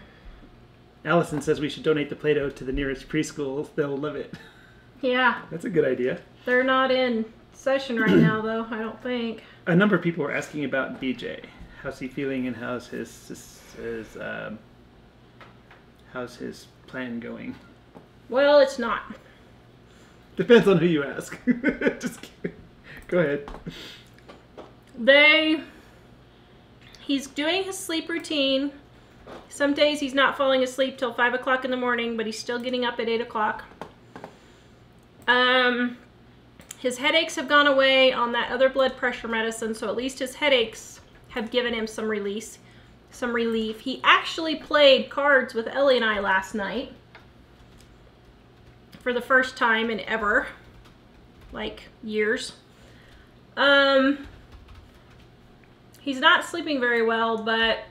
Allison says we should donate the Play-Doh to the nearest preschool. They'll love it. Yeah, That's a good idea. they're not in session right now though, I don't think. A number of people were asking about BJ. How's he feeling, and how's his his, his um, how's his plan going? Well, it's not. Depends on who you ask. [LAUGHS] Just kidding. Go ahead. they he's doing his sleep routine some days he's not falling asleep till five o'clock in the morning but he's still getting up at eight o'clock um his headaches have gone away on that other blood pressure medicine so at least his headaches have given him some release some relief he actually played cards with ellie and i last night for the first time in ever like years um He's not sleeping very well, but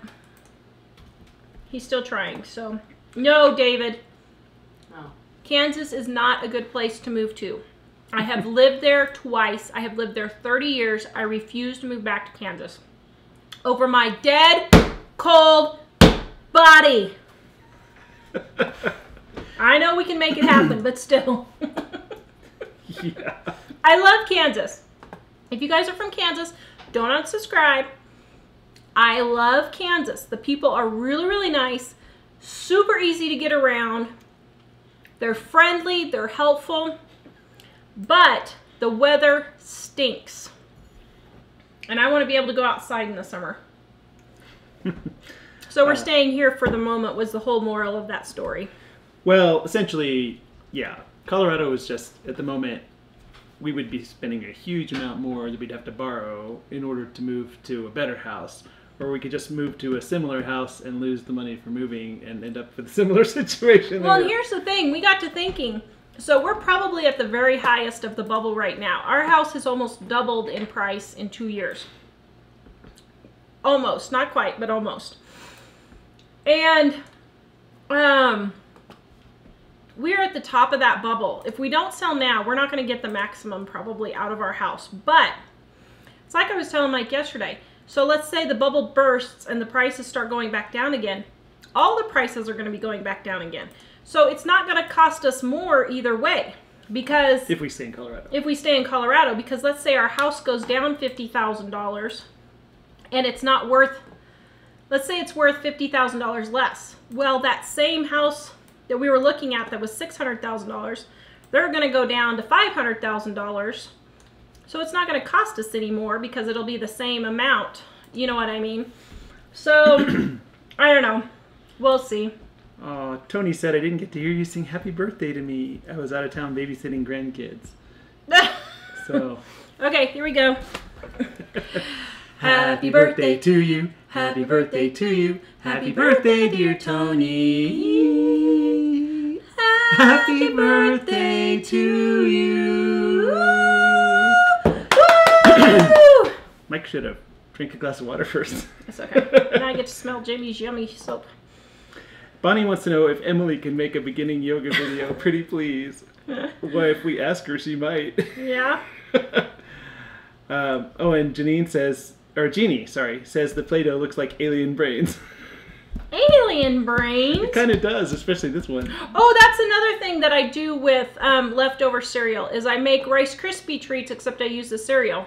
he's still trying. So, no, David. No. Kansas is not a good place to move to. I have lived there twice. I have lived there 30 years. I refuse to move back to Kansas. Over my dead, cold body. I know we can make it happen, but still. [LAUGHS] yeah. I love Kansas. If you guys are from Kansas, don't unsubscribe. I love Kansas. The people are really, really nice, super easy to get around. They're friendly, they're helpful, but the weather stinks. And I want to be able to go outside in the summer. [LAUGHS] So we're Uh, staying here for the moment was the whole moral of that story. Well, essentially, yeah. Colorado is just at the moment we would be spending a huge amount more that we'd have to borrow in order to move to a better house. Or we could just move to a similar house and lose the money for moving and end up with a [LAUGHS] similar situation. Well, here's the thing. We got to thinking. So we're probably at the very highest of the bubble right now. Our house has almost doubled in price in two years. Almost, not quite, but almost. And um, we're at the top of that bubble. If we don't sell now, we're not going to get the maximum probably out of our house. But it's like I was telling Mike yesterday. So let's say the bubble bursts and the prices start going back down again. All the prices are going to be going back down again. So it's not going to cost us more either way because if we stay in Colorado. if we stay in Colorado, because let's say our house goes down fifty thousand dollars, and it's not worth, let's say it's worth fifty thousand dollars less. Well, that same house that we were looking at that was six hundred thousand dollars, they're going to go down to five hundred thousand dollars So it's not going to cost us any more because it'll be the same amount. You know what I mean? So [CLEARS THROAT] I don't know. We'll see. Oh, Tony said I didn't get to hear you sing "Happy Birthday" to me. I was out of town babysitting grandkids. [LAUGHS] So. okay, here we go. [LAUGHS] Happy birthday to you. Happy birthday to you. Happy birthday, dear Tony. Happy birthday to you. Woo! [COUGHS] Mike should have drank a glass of water first. It's okay. Now I get to smell Jamie's yummy soap. Bonnie wants to know if Emily can make a beginning yoga video. [LAUGHS] Pretty please. Well, if we ask her, she might. Yeah. [LAUGHS] um, oh, and Janine says, or Jeannie, sorry, says the Play-Doh looks like alien brains. Alien brains. it kind of does, especially this one. Oh, that's another thing that I do with um, leftover cereal is I make Rice Krispie treats except I use the cereal.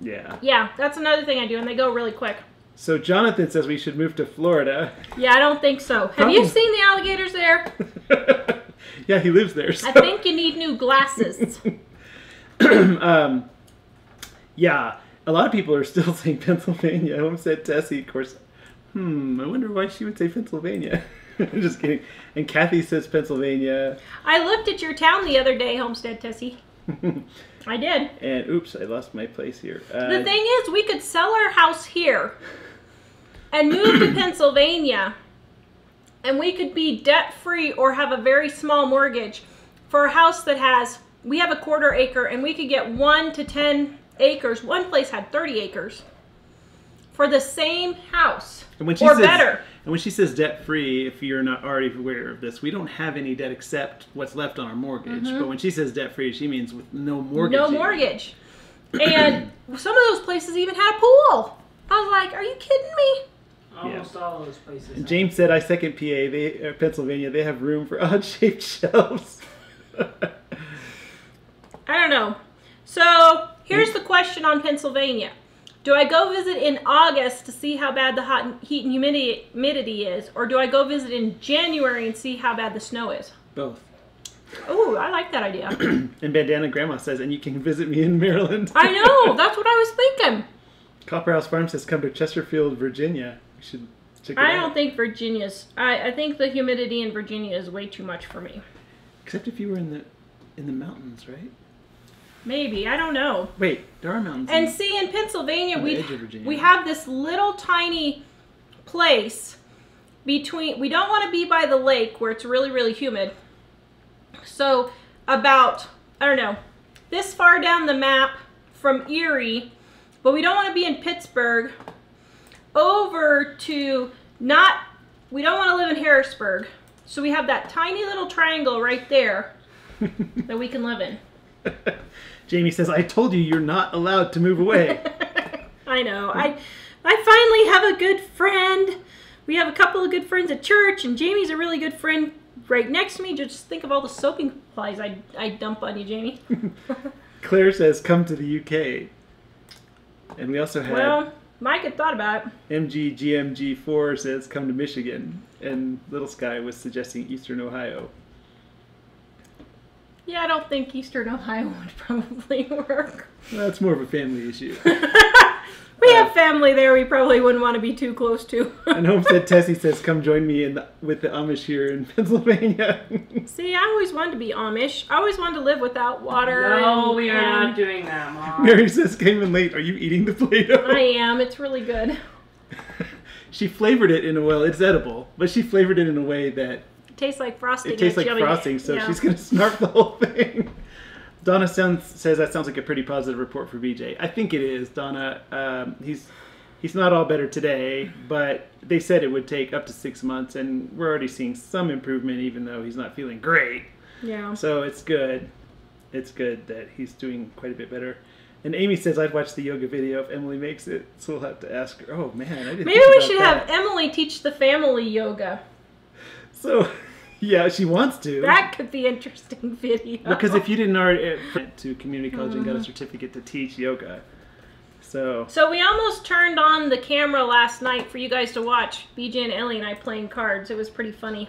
Yeah. Yeah, that's another thing I do, and they go really quick. So Jonathan says we should move to Florida. Yeah, I don't think so. Have you seen the alligators there? [LAUGHS] yeah, he lives there. So. I think you need new glasses. [LAUGHS] um, yeah, a lot of people are still [LAUGHS] saying Pennsylvania. Homestead Tessie, of course. Hmm, I wonder why she would say Pennsylvania. Just kidding. And Kathy says Pennsylvania. I looked at your town the other day, Homestead Tessie. I did. And oops, I lost my place here. Uh, The thing is, we could sell our house here and move to [COUGHS] Pennsylvania, and we could be debt free or have a very small mortgage for a house that has. We have a quarter acre, and we could get one to ten acres. One place had thirty acres for the same house, and when she or says, better. And when she says debt free, if you're not already aware of this, we don't have any debt except what's left on our mortgage. But when she says debt free, she means with no mortgage. Mm-hmm. No mortgage. And some of those places even had a pool. I was like, "Are you kidding me?" Almost all of those places. And James said, "I second PA. They uh, Pennsylvania. They have room for [LAUGHS] odd-shaped shelves." [LAUGHS] I don't know. So here's the question on Pennsylvania. Do I go visit in August to see how bad the hot heat and humidity, humidity is, or do I go visit in January and see how bad the snow is? Both. Oh, I like that idea. [CLEARS THROAT] And Bandana Grandma says, "And you can visit me in Maryland." I know. [LAUGHS] That's what I was thinking. Copperhouse Farm says, "Come to Chesterfield, Virginia. You should check it I out." don't think Virginia's. I, I think the humidity in Virginia is way too much for me. Except if you were in the in the mountains, right? Maybe I don't know. Wait, there are mountains. And in- see, in Pennsylvania, we edge of Virginia. we have this little tiny place between. We don't want to be by the lake where it's really really humid. So about I don't know this far down the map from Erie, but we don't want to be in Pittsburgh. Over to not. We don't want to live in Harrisburg. So we have that tiny little triangle right there [LAUGHS] that we can live in. [LAUGHS] Jamie says, "I told you you're not allowed to move away." [LAUGHS] I know. I I finally have a good friend. We have a couple of good friends at church, and Jamie's a really good friend right next to me. Just think of all the soaping supplies I, I dump on you, Jamie. [LAUGHS] Claire says, "Come to the UK." And we also have. well, Mike had thought about it. MGGMG4 says, "Come to Michigan," and Little Sky was suggesting Eastern Ohio. Yeah, I don't think Eastern Ohio [LAUGHS] would probably work. That's more of a family issue. [LAUGHS] we have uh, family there we probably wouldn't want to be too close to. and Homestead [LAUGHS] Tessie says, "Come join me in the, with the Amish here in Pennsylvania." See, I always wanted to be Amish. I always wanted to live without water. No, and- we are and- not doing that, Mom. Mary says, "Came in late. Are you eating the Play-Doh?" I am. It's really good. she flavored it in a well, it's edible, but she flavored it in a way that It tastes like frosting. it tastes like yummy. frosting. So Yeah. she's gonna [LAUGHS] snarf the whole thing. Donna sounds, says that sounds like a pretty positive report for BJ. I think it is, Donna. Um, he's he's not all better today, but they said it would take up to six months, and we're already seeing some improvement, even though he's not feeling great. Yeah. So it's good. It's good that he's doing quite a bit better. And Amy says I'd watch the yoga video if Emily makes it, so we'll have to ask her. Oh man, I didn't. Maybe think we should that. have Emily teach the family yoga. So, [LAUGHS] yeah, she wants to. That could be interesting [LAUGHS] video. Because if you didn't already [LAUGHS] went to community college and got a certificate to teach yoga, so So we almost turned on the camera last night for you guys to watch. BJ and Ellie and I playing cards. It was pretty funny.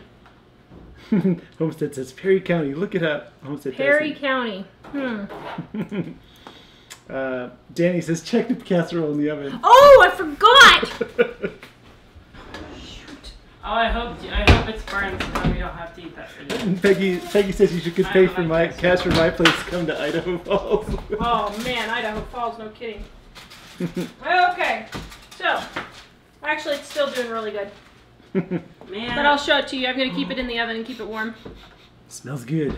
Homestead says Perry County. Look it up. Homestead. Perry. County. Hmm. Uh, Danny says check the casserole in the oven. Oh, I forgot. Oh, I hope I hope it's burned so that we don't have to eat that for dinner. Peggy Peggy says you should get I pay for like my cash for my place to come to Idaho Falls. [LAUGHS] Oh man, Idaho Falls, no kidding. Okay, so actually, it's still doing really good. Man, But I'll show it to you. I'm gonna keep it in the oven and keep it warm. Smells good.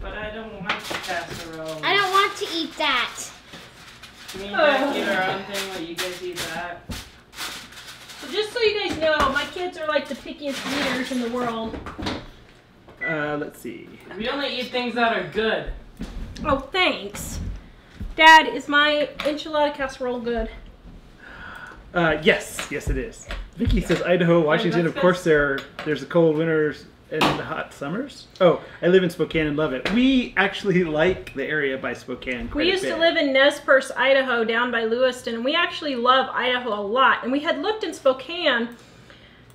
but I don't want the casserole. I don't want to eat that. Me and Jack eat our own thing, but you guys eat that. So just so you guys know, my kids are like the pickiest eaters in the world. Uh, let's see. We only eat things that are good. Oh, thanks. Dad, is my enchilada casserole good? Uh, yes, yes it is. Vicky says Idaho, Washington. that's Of course, there there's the cold winters and the hot summers. Oh, I live in Spokane and love it. We actually [LAUGHS] like the area by Spokane. Quite We a used to live in Nez Perce, Idaho, down by Lewiston, and we actually love Idaho a lot. And we had looked in Spokane,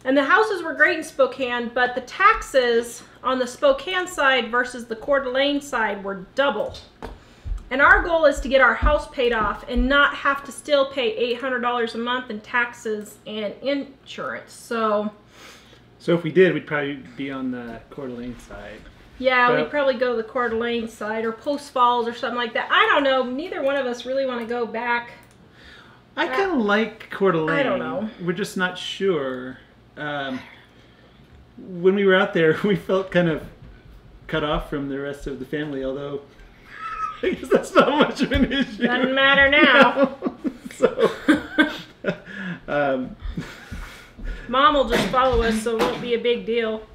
and the houses were great in Spokane, but the taxes on the Spokane side versus the Coeur d'Alene side were double. And our goal is to get our house paid off and not have to still pay $800 a month in taxes and insurance. So, So if we did, we'd probably be on the Coeur d'Alene side. yeah, But- we'd probably go to the Coeur d'Alene side or Post Falls or something like that. I don't know. Neither one of us really want to go back. I kind of like Coeur d'Alene. I don't know. We're just not sure. Um, when we were out there, [LAUGHS] we felt kind of cut off from the rest of the family, although [LAUGHS] I guess that's not much of an issue. Doesn't matter now. [LAUGHS] so, um, Mom will just follow us, so it won't be a big deal.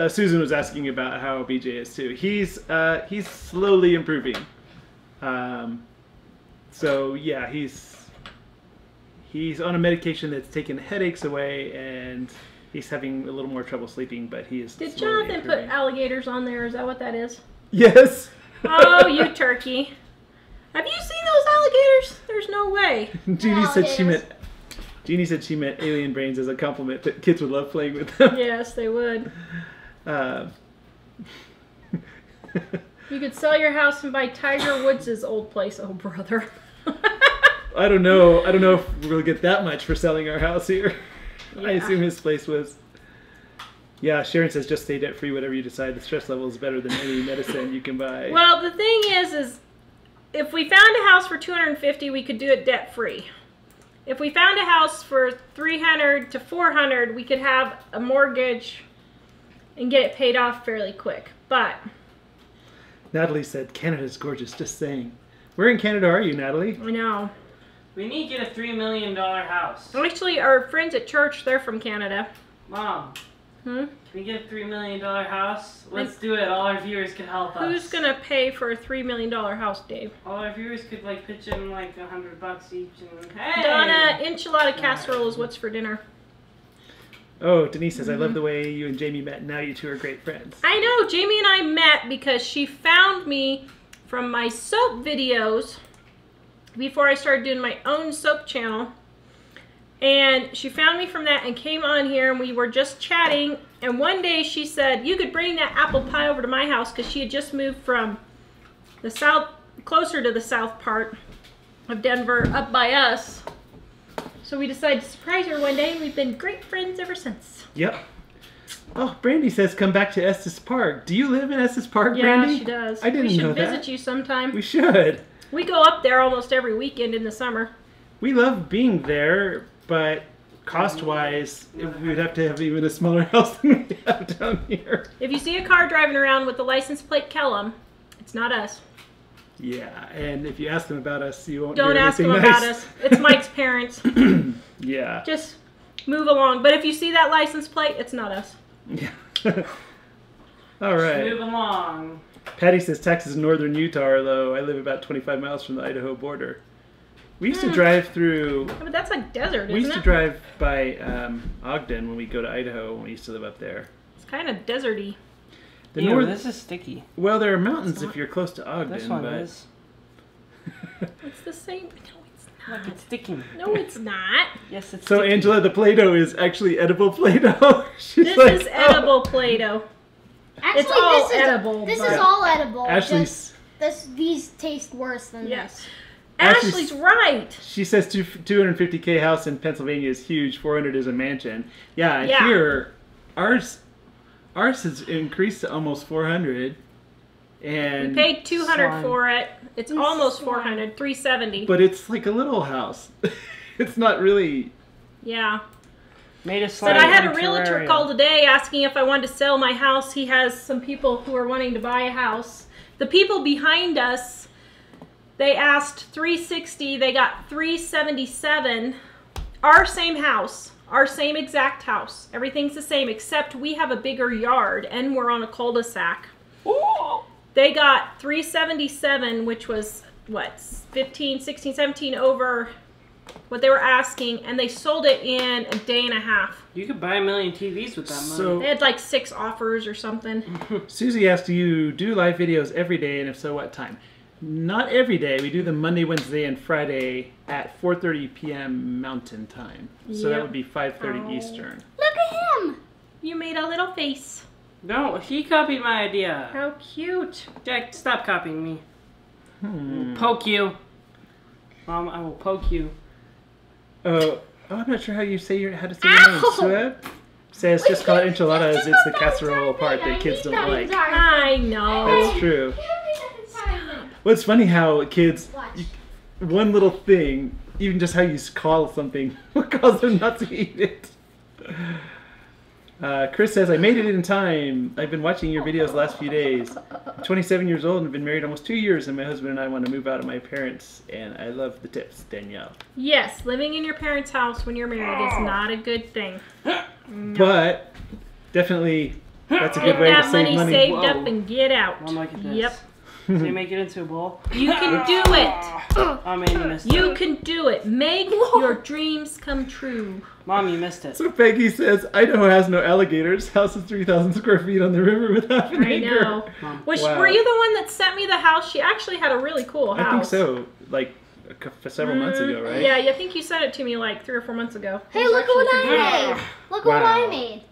uh, Susan was asking about how BJ is too. He's uh, he's slowly improving. Um, so yeah, he's he's on a medication that's taking the headaches away, and he's having a little more trouble sleeping. But he is. Did Jonathan put alligators on there? Is that what that is? Yes. Oh, you [LAUGHS] turkey. Have you seen those alligators? There's no way. Judy said she meant. Jeannie said she meant alien brains as a compliment that kids would love playing with them. Yes, they would. [LAUGHS] Uh, You could sell your house and buy Tiger Woods' old place. Oh, brother. [LAUGHS] I don't know. I don't know if we'll get that much for selling our house here. [LAUGHS] I assume his place was. Yeah, Sharon says just stay debt free. Whatever you decide, the stress level is better than any medicine you can buy. Well, the thing is, is if we found a house for 250, we could do it debt free. If we found a house for 300 to 400, we could have a mortgage and get it paid off fairly quick. But Natalie said Canada's gorgeous. Just saying. Where in Canada are you, Natalie? I know. We need to get a three million dollar house. Actually, our friends at church, they're from Canada. Mom, Hmm? can we get a three million dollar house? Let's do it. All our viewers can help us. Who's gonna pay for a three million dollar house, Dave? All our viewers could like pitch in like a hundred bucks each and hey. Donna, enchilada casserole is what's for dinner. Oh, Denise says I Mm-hmm. love the way you and Jamie met. Now you two are great friends. I know Jamie and I met because she found me from my soap videos before I started doing my own soap channel. And she found me from that and came on here and we were just chatting. And one day she said, You could bring that apple pie over to my house because she had just moved from the south, closer to the south part of Denver, up by us. So we decided to surprise her one day and we've been great friends ever since. Yep. Oh, Brandy says come back to Estes Park. Do you live in Estes Park, Yeah, Brandy? she does. I didn't know that. we should visit you sometime. We should. We go up there almost every weekend in the summer. We love being there, but cost-wise, we would have to have even a smaller [LAUGHS] house than we have down here. If you see a car driving around with the license plate Kellum, it's not us. Yeah, and if you ask them about us, you won't Don't hear ask them anything about us. It's Mike's parents. [LAUGHS] Yeah. Just move along. But if you see that license plate, it's not us. Yeah. [LAUGHS] All right. Move along. Patty says Texas and northern Utah are low. I live about 25 miles from the Idaho border. We used to Hmm. drive through. Yeah, But that's like desert, We isn't it? We used to drive by um, Ogden when we go to Idaho when we used to live up there. It's kind of deserty. The Ew, north. this is sticky. Well, there are mountains if you're close to Ogden, This one but is. [LAUGHS] It's the same. No, it's Look, not. it's sticky. No, it's not. Yes, it's so sticky. Angela, the Play-Doh is actually edible Play-Doh. [LAUGHS] She's This like, is "Oh." edible Play-Doh. Actually, It's all this is, edible. This but- is all edible. Ashley, Just this, these taste worse than Yes. Ashley's- Ashley's right. She says two, 250k house in Pennsylvania is huge. 400 is a mansion. Yeah, Yeah. here ours ours has increased to almost 400. And We paid 200 Slime. for it. It's It's almost slime. 400, 370. but it's like a little house. [LAUGHS] it's not really yeah. Made a But. I had a realtor Terraria. call today asking if I wanted to sell my house. He has some people who are wanting to buy a house. The people behind us, they asked 360, they got 377. Our same house, our same exact house. Everything's the same except we have a bigger yard and we're on a cul-de-sac. They got 377, which was what, 15, 16, 17 over what they were asking, and they sold it in a day and a half. You could buy a million TVs with that money. So- They had like six offers or something. [LAUGHS] Susie asked, "Do you do live videos every day, and if so, what time?" Not every day. We do them Monday, Wednesday, and Friday at 4:30 p.m. Mountain Time. So that would be 5:30 Oh. Eastern. Look at him. You made a little face. no, he copied my idea. How cute. Jack, stop copying me. Hmm. Poke you. Mom, I will poke you. Oh, oh, I'm not sure how you say your how to say your name. Ow! Sueb says just call it enchiladas. It's the casserole part that kids don't like. I know. That's true. Well, it's funny how kids, Watch. you, one little thing, even just how you call something, [LAUGHS] will cause them not to eat it. Uh, Chris says, I made it in time. I've been watching your videos the last few days. I'm 27 years old and have been married almost two years, and my husband and I want to move out of my parents, and I love the tips, Danielle. Yes, living in your parents' house when you're married is not a good thing. [GASPS] But definitely, that's a good Get way to save money, Get that money. saved Whoa. up and get out. Mom, look at this. Yep. Can you [LAUGHS] make it into a bowl? You can do it. Oh man, you missed You it. can do it. Make your dreams come true. Mom, you missed it. So Peggy says, Idaho has no alligators. House is 3,000 square feet on the river with half an I acre. know. Mom. Which Wow. were you the one that sent me the house? She actually had a really cool house. I think so. Like a cou- several months ago, Mm, right? Yeah, I think you sent it to me like three or four months ago. Hey, look what I made. Look what I made.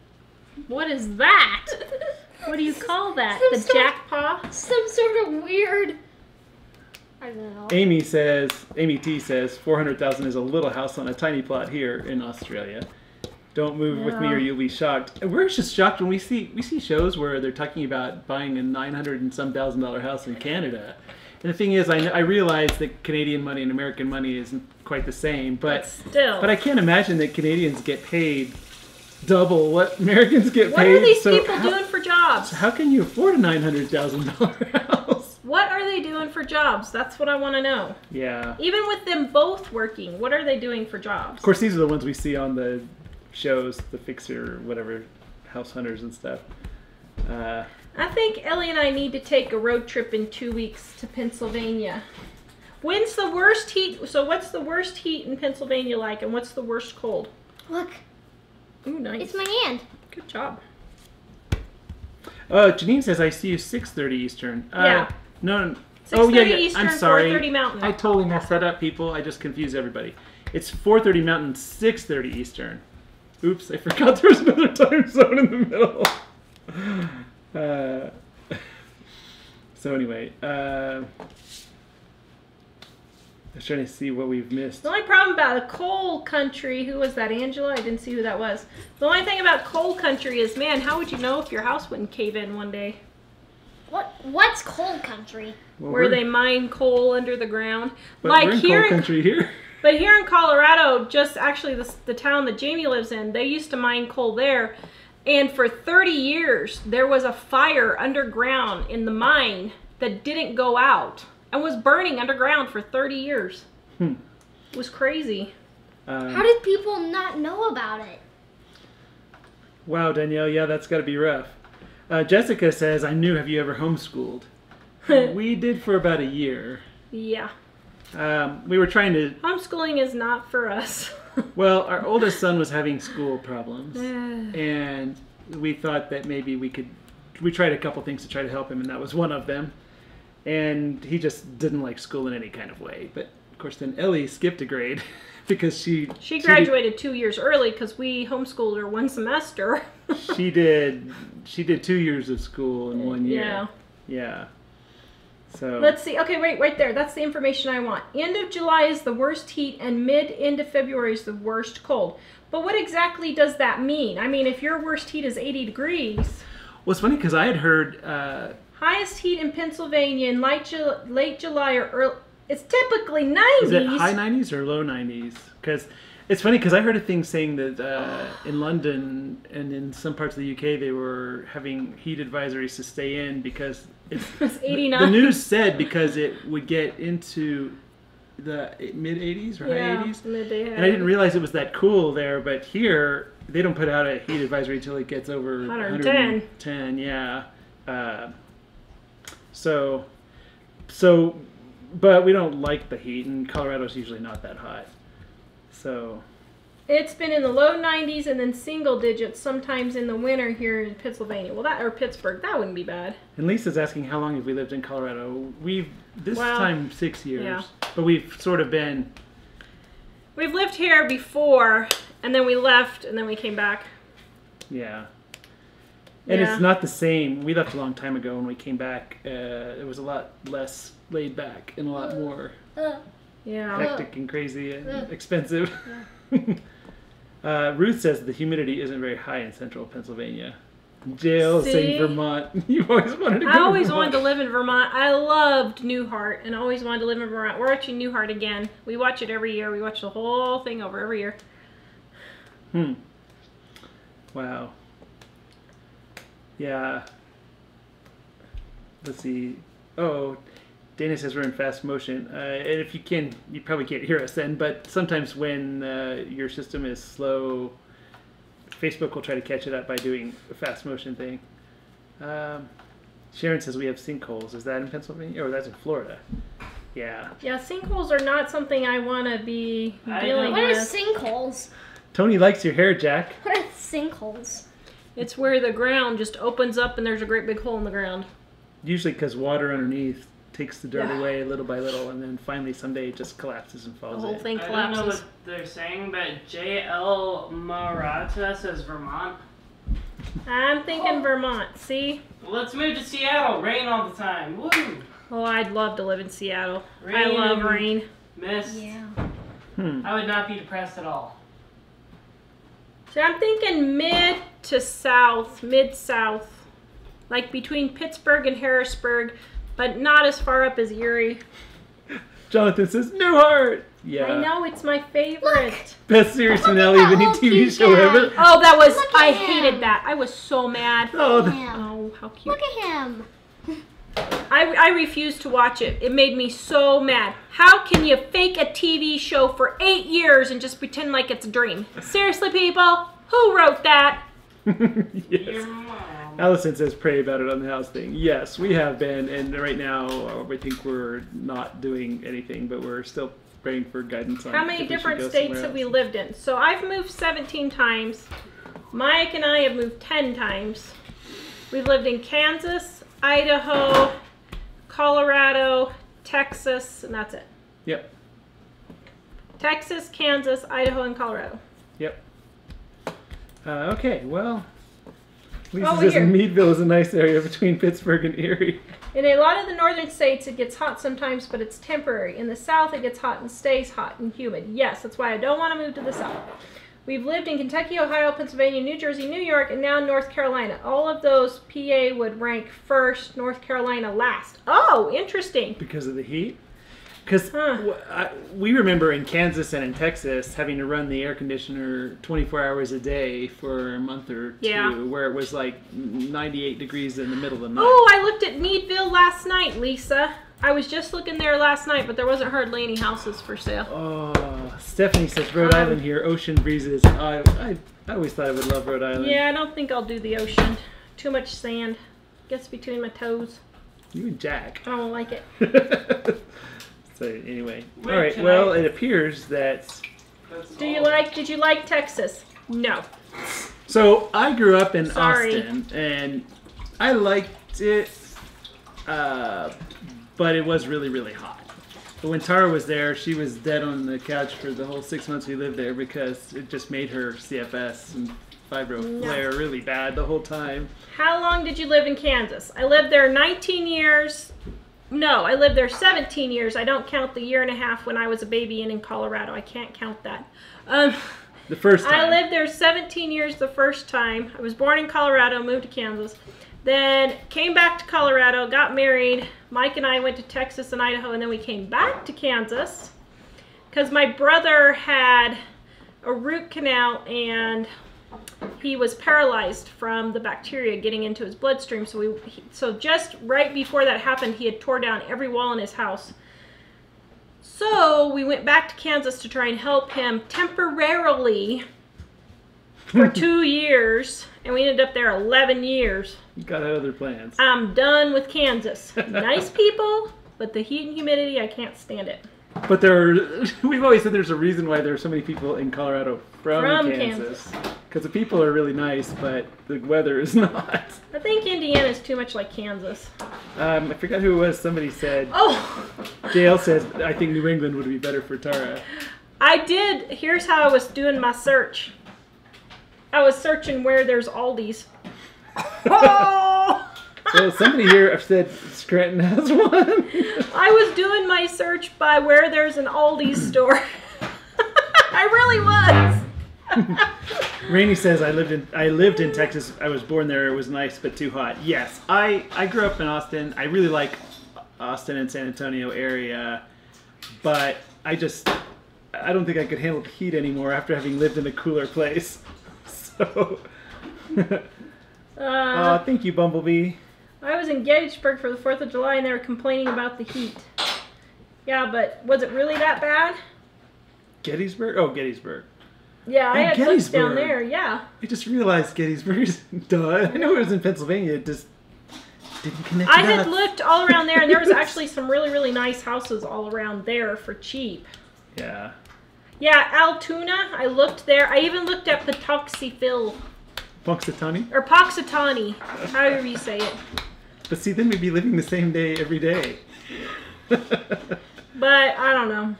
What is that? [LAUGHS] What do you call that? Some The sort- jackpaw? Some sort of weird. I don't know. Amy says, Amy T says, 400,000 is a little house on a tiny plot here in Australia. Don't move with me or you'll be shocked. And we're just shocked when we see we see shows where they're talking about buying a 900 and some thousand dollar house in Canada. And the thing is, I, I realize that Canadian money and American money isn't quite the same, but But still. but I can't imagine that Canadians get paid double what Americans get what paid. are these so people how, doing for jobs? How can you afford a $900,000 house? What are they doing for jobs? That's what I want to know. Yeah. Even with them both working, what are they doing for jobs? Of course, these are the ones we see on the shows, the Fixer, whatever, House Hunters and stuff. Uh, I think Ellie and I need to take a road trip in two weeks to Pennsylvania. When's the worst heat? So, what's the worst heat in Pennsylvania like, and what's the worst cold? Look, Ooh, nice. it's my hand. Good job. oh, Janine says I see you 6:30 Eastern. Uh, Yeah. No. no 6:30 oh yeah, yeah. Eastern, I'm sorry. 4:30 Mountain. I totally messed that up, people. I just confused everybody. It's 4:30 Mountain, 6:30 Eastern. Oops, I forgot [LAUGHS] there was another time zone in the middle. [LAUGHS] Uh, [LAUGHS] so anyway, uh, I was trying to see what we've missed. The only problem about a coal country, who was that, Angela? I didn't see who that was. The only thing about coal country is, man, how would you know if your house wouldn't cave in one day? What? What's coal country? Well, Where they mine coal under the ground. but like we're in here cold in country here. [LAUGHS] But here in Colorado, just actually the, the town that Jamie lives in, they used to mine coal there. And for 30 years, there was a fire underground in the mine that didn't go out and was burning underground for 30 years. Hmm. It was crazy. Um, How did people not know about it? Wow, Danielle, yeah, that's got to be rough. Uh, Jessica says, I knew, have you ever homeschooled? [LAUGHS] we did for about a year. yeah. Um, we were trying to, Homeschooling is not for us. [LAUGHS] well, our oldest son was having school problems. [SIGHS] And we thought that maybe we could, we tried a couple things to try to help him, and that was one of them. And he just didn't like school in any kind of way. But of course, then Ellie skipped a grade [LAUGHS] because she She did- graduated two years early because we homeschooled her one semester. [LAUGHS] she did she did two years of school in one year. Yeah. Yeah. So Let's see. Okay, wait, right there. That's the information I want. End of July is the worst heat, and mid end of February is the worst cold. But what exactly does that mean? I mean, if your worst heat is 80 degrees, well, it's funny because I had heard uh, highest heat in Pennsylvania in late, Ju- late July or early, it's typically 90s. is it high 90s or low 90s? Because it's funny because I heard a thing saying that uh, in London and in some parts of the UK they were having heat advisories to stay in because it's, [LAUGHS] It's the- 89. The news said because it would get into the mid 80s or yeah, high 80s. midday And I didn't realize it was that cool there, but here they don't put out a heat advisory until it gets over 110. 110, yeah. Uh, so, so, but we don't like the heat, and Colorado's usually not that hot. So, It's been in the low 90s and then single digits sometimes in the winter here in Pennsylvania. Well, that or Pittsburgh, that wouldn't be bad. and Lisa's asking how long have we lived in Colorado? We've this Well, time six years, yeah. but we've sort of been We've lived here before, and then we left, and then we came back. Yeah. And Yeah. it's not the same. We left a long time ago when we came back. Uh, it was a lot less laid back and a lot more Uh, Yeah. hectic and crazy and expensive. [LAUGHS] uh, Ruth says the humidity isn't very high in central Pennsylvania. Jail See? saying Vermont. [LAUGHS] You've always wanted to go I always to wanted to live in Vermont. I loved Newhart and always wanted to live in Vermont. We're watching Newhart again. We watch it every year. We watch the whole thing over every year. Hmm. Wow. Yeah. Let's see. Oh, Dana says we're in fast motion. Uh, and if you can, you probably can't hear us then, but sometimes when uh, your system is slow, Facebook will try to catch it up by doing a fast motion thing. Um, Sharon says we have sinkholes. Is that in Pennsylvania? Or that's in Florida? Yeah. Yeah, sinkholes are not something I want to be dealing with. what are sinkholes? Tony likes your hair, Jack. What are sinkholes? It's where the ground just opens up and there's a great big hole in the ground. Usually because water underneath takes the dirt Yeah. away little by little, and then finally someday it just collapses and falls. The falls whole in. thing collapses. I don't know what they're saying, but JL Marata says Vermont. I'm thinking Vermont. See? Let's move to Seattle. Rain all the time. Woo! Oh, I'd love to live in Seattle. I love rain. Mist. Yeah. Hmm. I would not be depressed at all. So I'm thinking mid to south, mid south, like between Pittsburgh and Harrisburg, but not as far up as Erie. Jonathan says Newhart. Yeah. I know it's my favorite. Best series Look finale of any TV show guy. ever. Oh, that was I him. hated that. I was so mad. Oh. Oh, how cute. Look at him. I, I refused to watch it. It made me so mad. How can you fake a TV show for eight years and just pretend like it's a dream? Seriously, people? Who wrote that? Your [LAUGHS] yes. mom. Allison says pray about it on the house thing. Yes, we have been, and right now uh, I think we're not doing anything, but we're still praying for guidance on How many different states have we lived in? So I've moved 17 times. Mike and I have moved 10 times. We've lived in Kansas, Idaho, Colorado, Texas, and that's it. Yep. Texas, Kansas, Idaho, and Colorado. Yep. Uh, okay, well. Lisa Oh, says. Meadville is a nice area between Pittsburgh and Erie. In a lot of the northern states, it gets hot sometimes, but it's temporary. In the south, it gets hot and stays hot and humid. Yes, that's why I don't want to move to the south. We've lived in Kentucky, Ohio, Pennsylvania, New Jersey, New York, and now North Carolina. All of those, PA would rank first, North Carolina last. Oh, interesting. because of the heat. Because Huh. we remember in Kansas and in Texas having to run the air conditioner 24 hours a day for a month or two, Yeah. where it was like 98 degrees in the middle of the night. Oh, I looked at Meadville last night, Lisa. I was just looking there last night, but there wasn't hardly any houses for sale. Oh, Stephanie says Rhode Um, Island here, ocean breezes. I, I, I always thought I would love Rhode Island. Yeah, I don't think I'll do the ocean. Too much sand. Gets between my toes. You and Jack. I don't like it. [LAUGHS] so anyway, Wait, all right. Well, I- it appears that. That's Do you all. like? Did you like Texas? No. So I grew up in Sorry. Austin, and I liked it, uh, but it was really, really hot. But when Tara was there, she was dead on the couch for the whole six months we lived there because it just made her CFS and fibro No. flare really bad the whole time. How long did you live in Kansas? I lived there 19 years, No, I lived there 17 years. I don't count the year and a half when I was a baby and in Colorado. I can't count that. Um, The first time. I lived there 17 years the first time. I was born in Colorado, moved to Kansas. Then came back to Colorado, got married. Mike and I went to Texas and Idaho, and then we came back to Kansas because my brother had a root canal and he was paralyzed from the bacteria getting into his bloodstream. So we, he- so just right before that happened, he had tore down every wall in his house. So we went back to Kansas to try and help him temporarily for [LAUGHS] two years, and we ended up there 11 years. Got other plans. I'm done with Kansas. [LAUGHS] Nice people, but the heat and humidity, I can't stand it. But there, are, [LAUGHS] we've always said there's a reason why there are so many people in Colorado from, From Kansas. Because the people are really nice, but the weather is [LAUGHS] not. I think Indiana is too much like Kansas. Um, I forgot who it was. Somebody said. Oh, Gail says, I think New England would be better for Tara. I did. Here's how I was doing my search. I was searching where there's Aldi's. Oh! [LAUGHS] Well, somebody here said Scranton has one. I was doing my search by where there's an Aldi store. [LAUGHS] I really was. [LAUGHS] Rainey says I lived in I lived in Texas. I was born there. It was nice but too hot. Yes, I I grew up in Austin. I really like Austin and San Antonio area, but I just I don't think I could handle the heat anymore after having lived in a cooler place. So, Uh, oh, thank you, Bumblebee. I was in Gettysburg for the 4th of July and they were complaining about the heat. Yeah, but was it really that bad? Gettysburg. Oh, Gettysburg. Yeah, I Oh, had folks down there. Yeah. I just realized Gettysburg. Is [LAUGHS] duh. I know it was in Pennsylvania. It just didn't connect. I had looked all around there and there was [LAUGHS] actually some really, really nice houses all around there for cheap. Yeah. Yeah, Altoona, I looked there. I even looked at Patuxentine Punxsutawney. or Poxitani, however you say it. But see, then we'd be living the same day every day. [LAUGHS] But I don't know.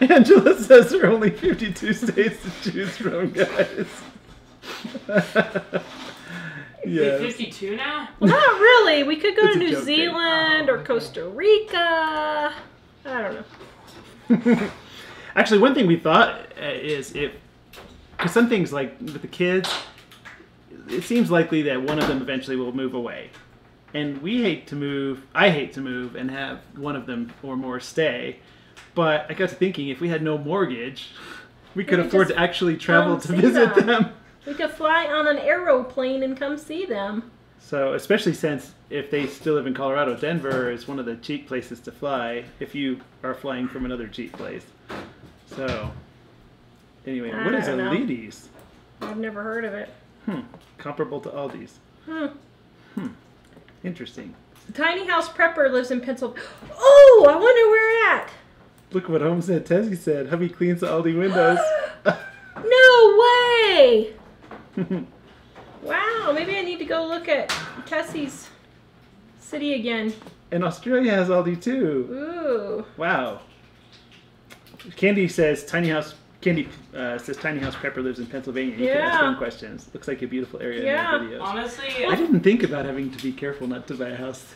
[LAUGHS] Angela says there are only 52 states to choose from, guys. [LAUGHS] Wait, yes. 52 now? Well, not really. We could go It's to New. Zealand Oh, or. Costa Rica. I don't know. Actually, one thing we thought uh, is if, because some things like with the kids, it seems likely that one of them eventually will move away. And we hate to move, I hate to move and have one of them or more stay. But I got to thinking if we had no mortgage, we could could afford to actually travel to visit them. them. We could fly on an aeroplane and come see them. So, especially since if they still live in Colorado, Denver is one of the cheap places to fly if you are flying from another cheap place. So, anyway, what I is a know. I've never heard of it. Hmm, comparable to Aldi's. Hmm. Hmm. Interesting. Tiny House Prepper lives in Pennsylvania. Oh, I wonder where at. Look what Homestead Tessie said. Hubby cleans the Aldi windows. [GASPS] No way! [LAUGHS] Wow, maybe I need to go look at Tessie's city again. and Australia has Aldi too. Ooh. Wow. Candy says tiny house. Candy uh, says tiny house prepper lives in Pennsylvania. You can ask Yeah. them questions. Looks like a beautiful area Yeah. in their videos. Honestly, I didn't think about having to be careful not to buy a house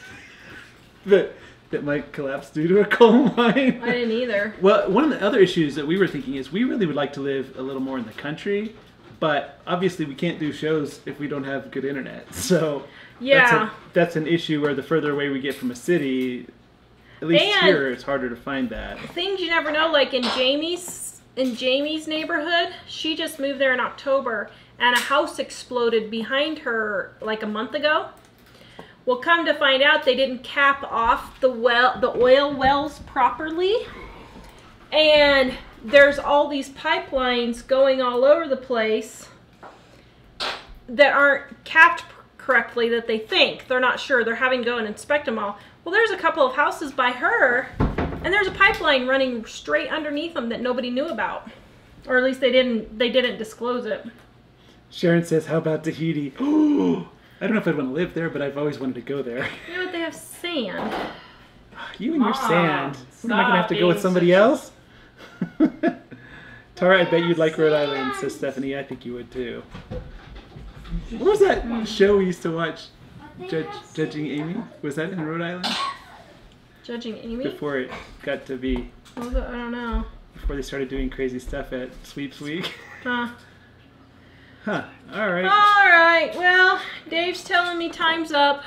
[LAUGHS] that that might collapse due to a coal [LAUGHS] mine. I didn't either. Well, one of the other issues that we were thinking is we really would like to live a little more in the country, but obviously we can't do shows if we don't have good internet. [LAUGHS] So that's, Yeah. a, that's an issue where the further away we get from a city, at least And- here, it's harder to find that. Things you never know, like in Jamie's in Jamie's neighborhood, she just moved there in October and a house exploded behind her like a month ago. Well, come to find out, they didn't cap off the well, the oil wells properly, and there's all these pipelines going all over the place that aren't capped correctly. That they think they're not sure. They're having to go and inspect them all. Well, there's a couple of houses by her, and there's a pipeline running straight underneath them that nobody knew about, or at least they didn't. They didn't disclose it. Sharon says, "How about Tahiti?" [GASPS] I don't know if I'd want to live there, but I've always wanted to go there. You know what? They have sand. [SIGHS] You and your Mom, sand. What, am I gonna have to go with somebody else? [LAUGHS] Tara, I bet you'd like Rhode Island, says Stephanie. I think you would too. What was that show we used to watch? Judge, judging Amy? Was that in Rhode Island? Judging Amy? Before it got to be? I don't know. before they started doing crazy stuff at Sweeps Week. [LAUGHS] Huh. Huh. All right. All right. Well, Dave's telling me time's up.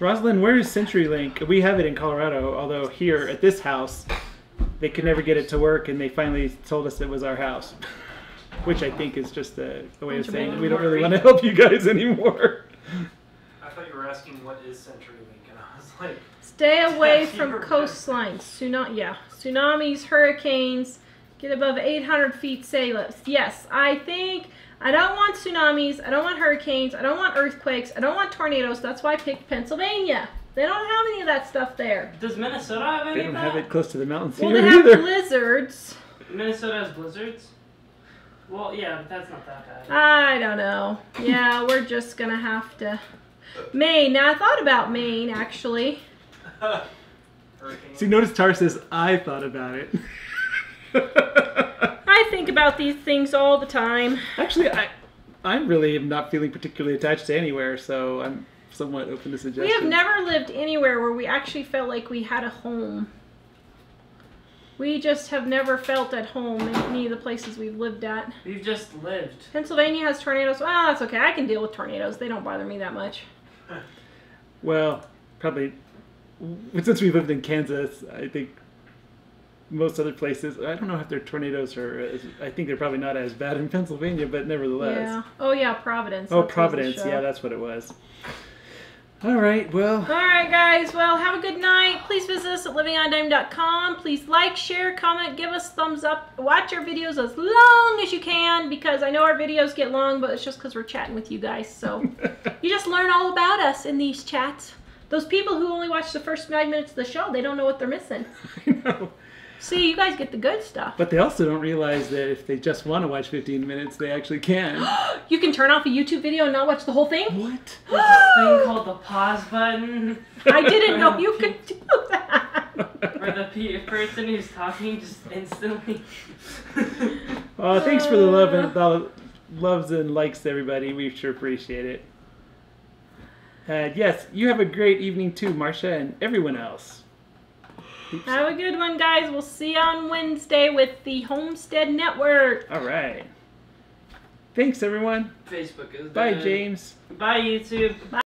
Rosalind, where is CenturyLink? We have it in Colorado, although here at this house, they could never get it to work, and they finally told us it was our house. [LAUGHS] Which I think is just a, a way of Bunch of saying we don't really want to help you guys [LAUGHS] anymore. I thought you were asking what is CenturyLink, and I was like, Stay [LAUGHS] away from coastlines. Tsunami, yeah, tsunamis, hurricanes. Get above 800 feet sailors. Yes, I think I don't want tsunamis. I don't want hurricanes. I don't want earthquakes. I don't want tornadoes. That's why I picked Pennsylvania. They don't have any of that stuff there. Does Minnesota have any They don't have it close to the mountains Well, here they have either. blizzards. Minnesota has blizzards. Well, yeah, but that's not that bad. I don't know. Yeah, we're just gonna have to. Maine. Now I thought about Maine actually. hurricane. See, notice Tar says, I thought about it. [LAUGHS] I think about these things all the time. Actually, I, I really am not feeling particularly attached to anywhere, so I'm somewhat open to suggestions. We have never lived anywhere where we actually felt like we had a home. We just have never felt at home in any of the places we've lived at. We've just lived. Pennsylvania has tornadoes. Well, that's okay. I can deal with tornadoes. They don't bother me that much. Well, probably since we lived in Kansas, I think most other places. I don't know if their tornadoes are. As, I think they're probably not as bad in Pennsylvania, but nevertheless. Yeah. Oh yeah, Providence. Oh, Providence. Yeah, that's what it was. All right. Well, All right, guys. Well, have a good night. Please visit us at livingondime.com. Please like, share, comment, give us thumbs up. Watch our videos as long as you can because I know our videos get long, but it's just because we're chatting with you guys. So [LAUGHS] you just learn all about us in these chats. Those people who only watch the first five minutes of the show, they don't know what they're missing. [LAUGHS] I know. See, you guys get the good stuff. But they also don't realize that if they just want to watch 15 minutes, they actually can. [GASPS] You can turn off a YouTube video and not watch the whole thing. what? [GASPS] There's this thing called the pause button. I didn't know [LAUGHS] you could do that. Where the person who's talking just instantly. [LAUGHS] Oh, thanks for the love and [LAUGHS] the loves and likes, everybody. We sure appreciate it. And yes, you have a great evening too, Marcia, and everyone else. Oops. Have a good one, guys. We'll see you on Wednesday with the Homestead Network. All right. Thanks, everyone. Facebook is Bye, dead. James. Bye, YouTube.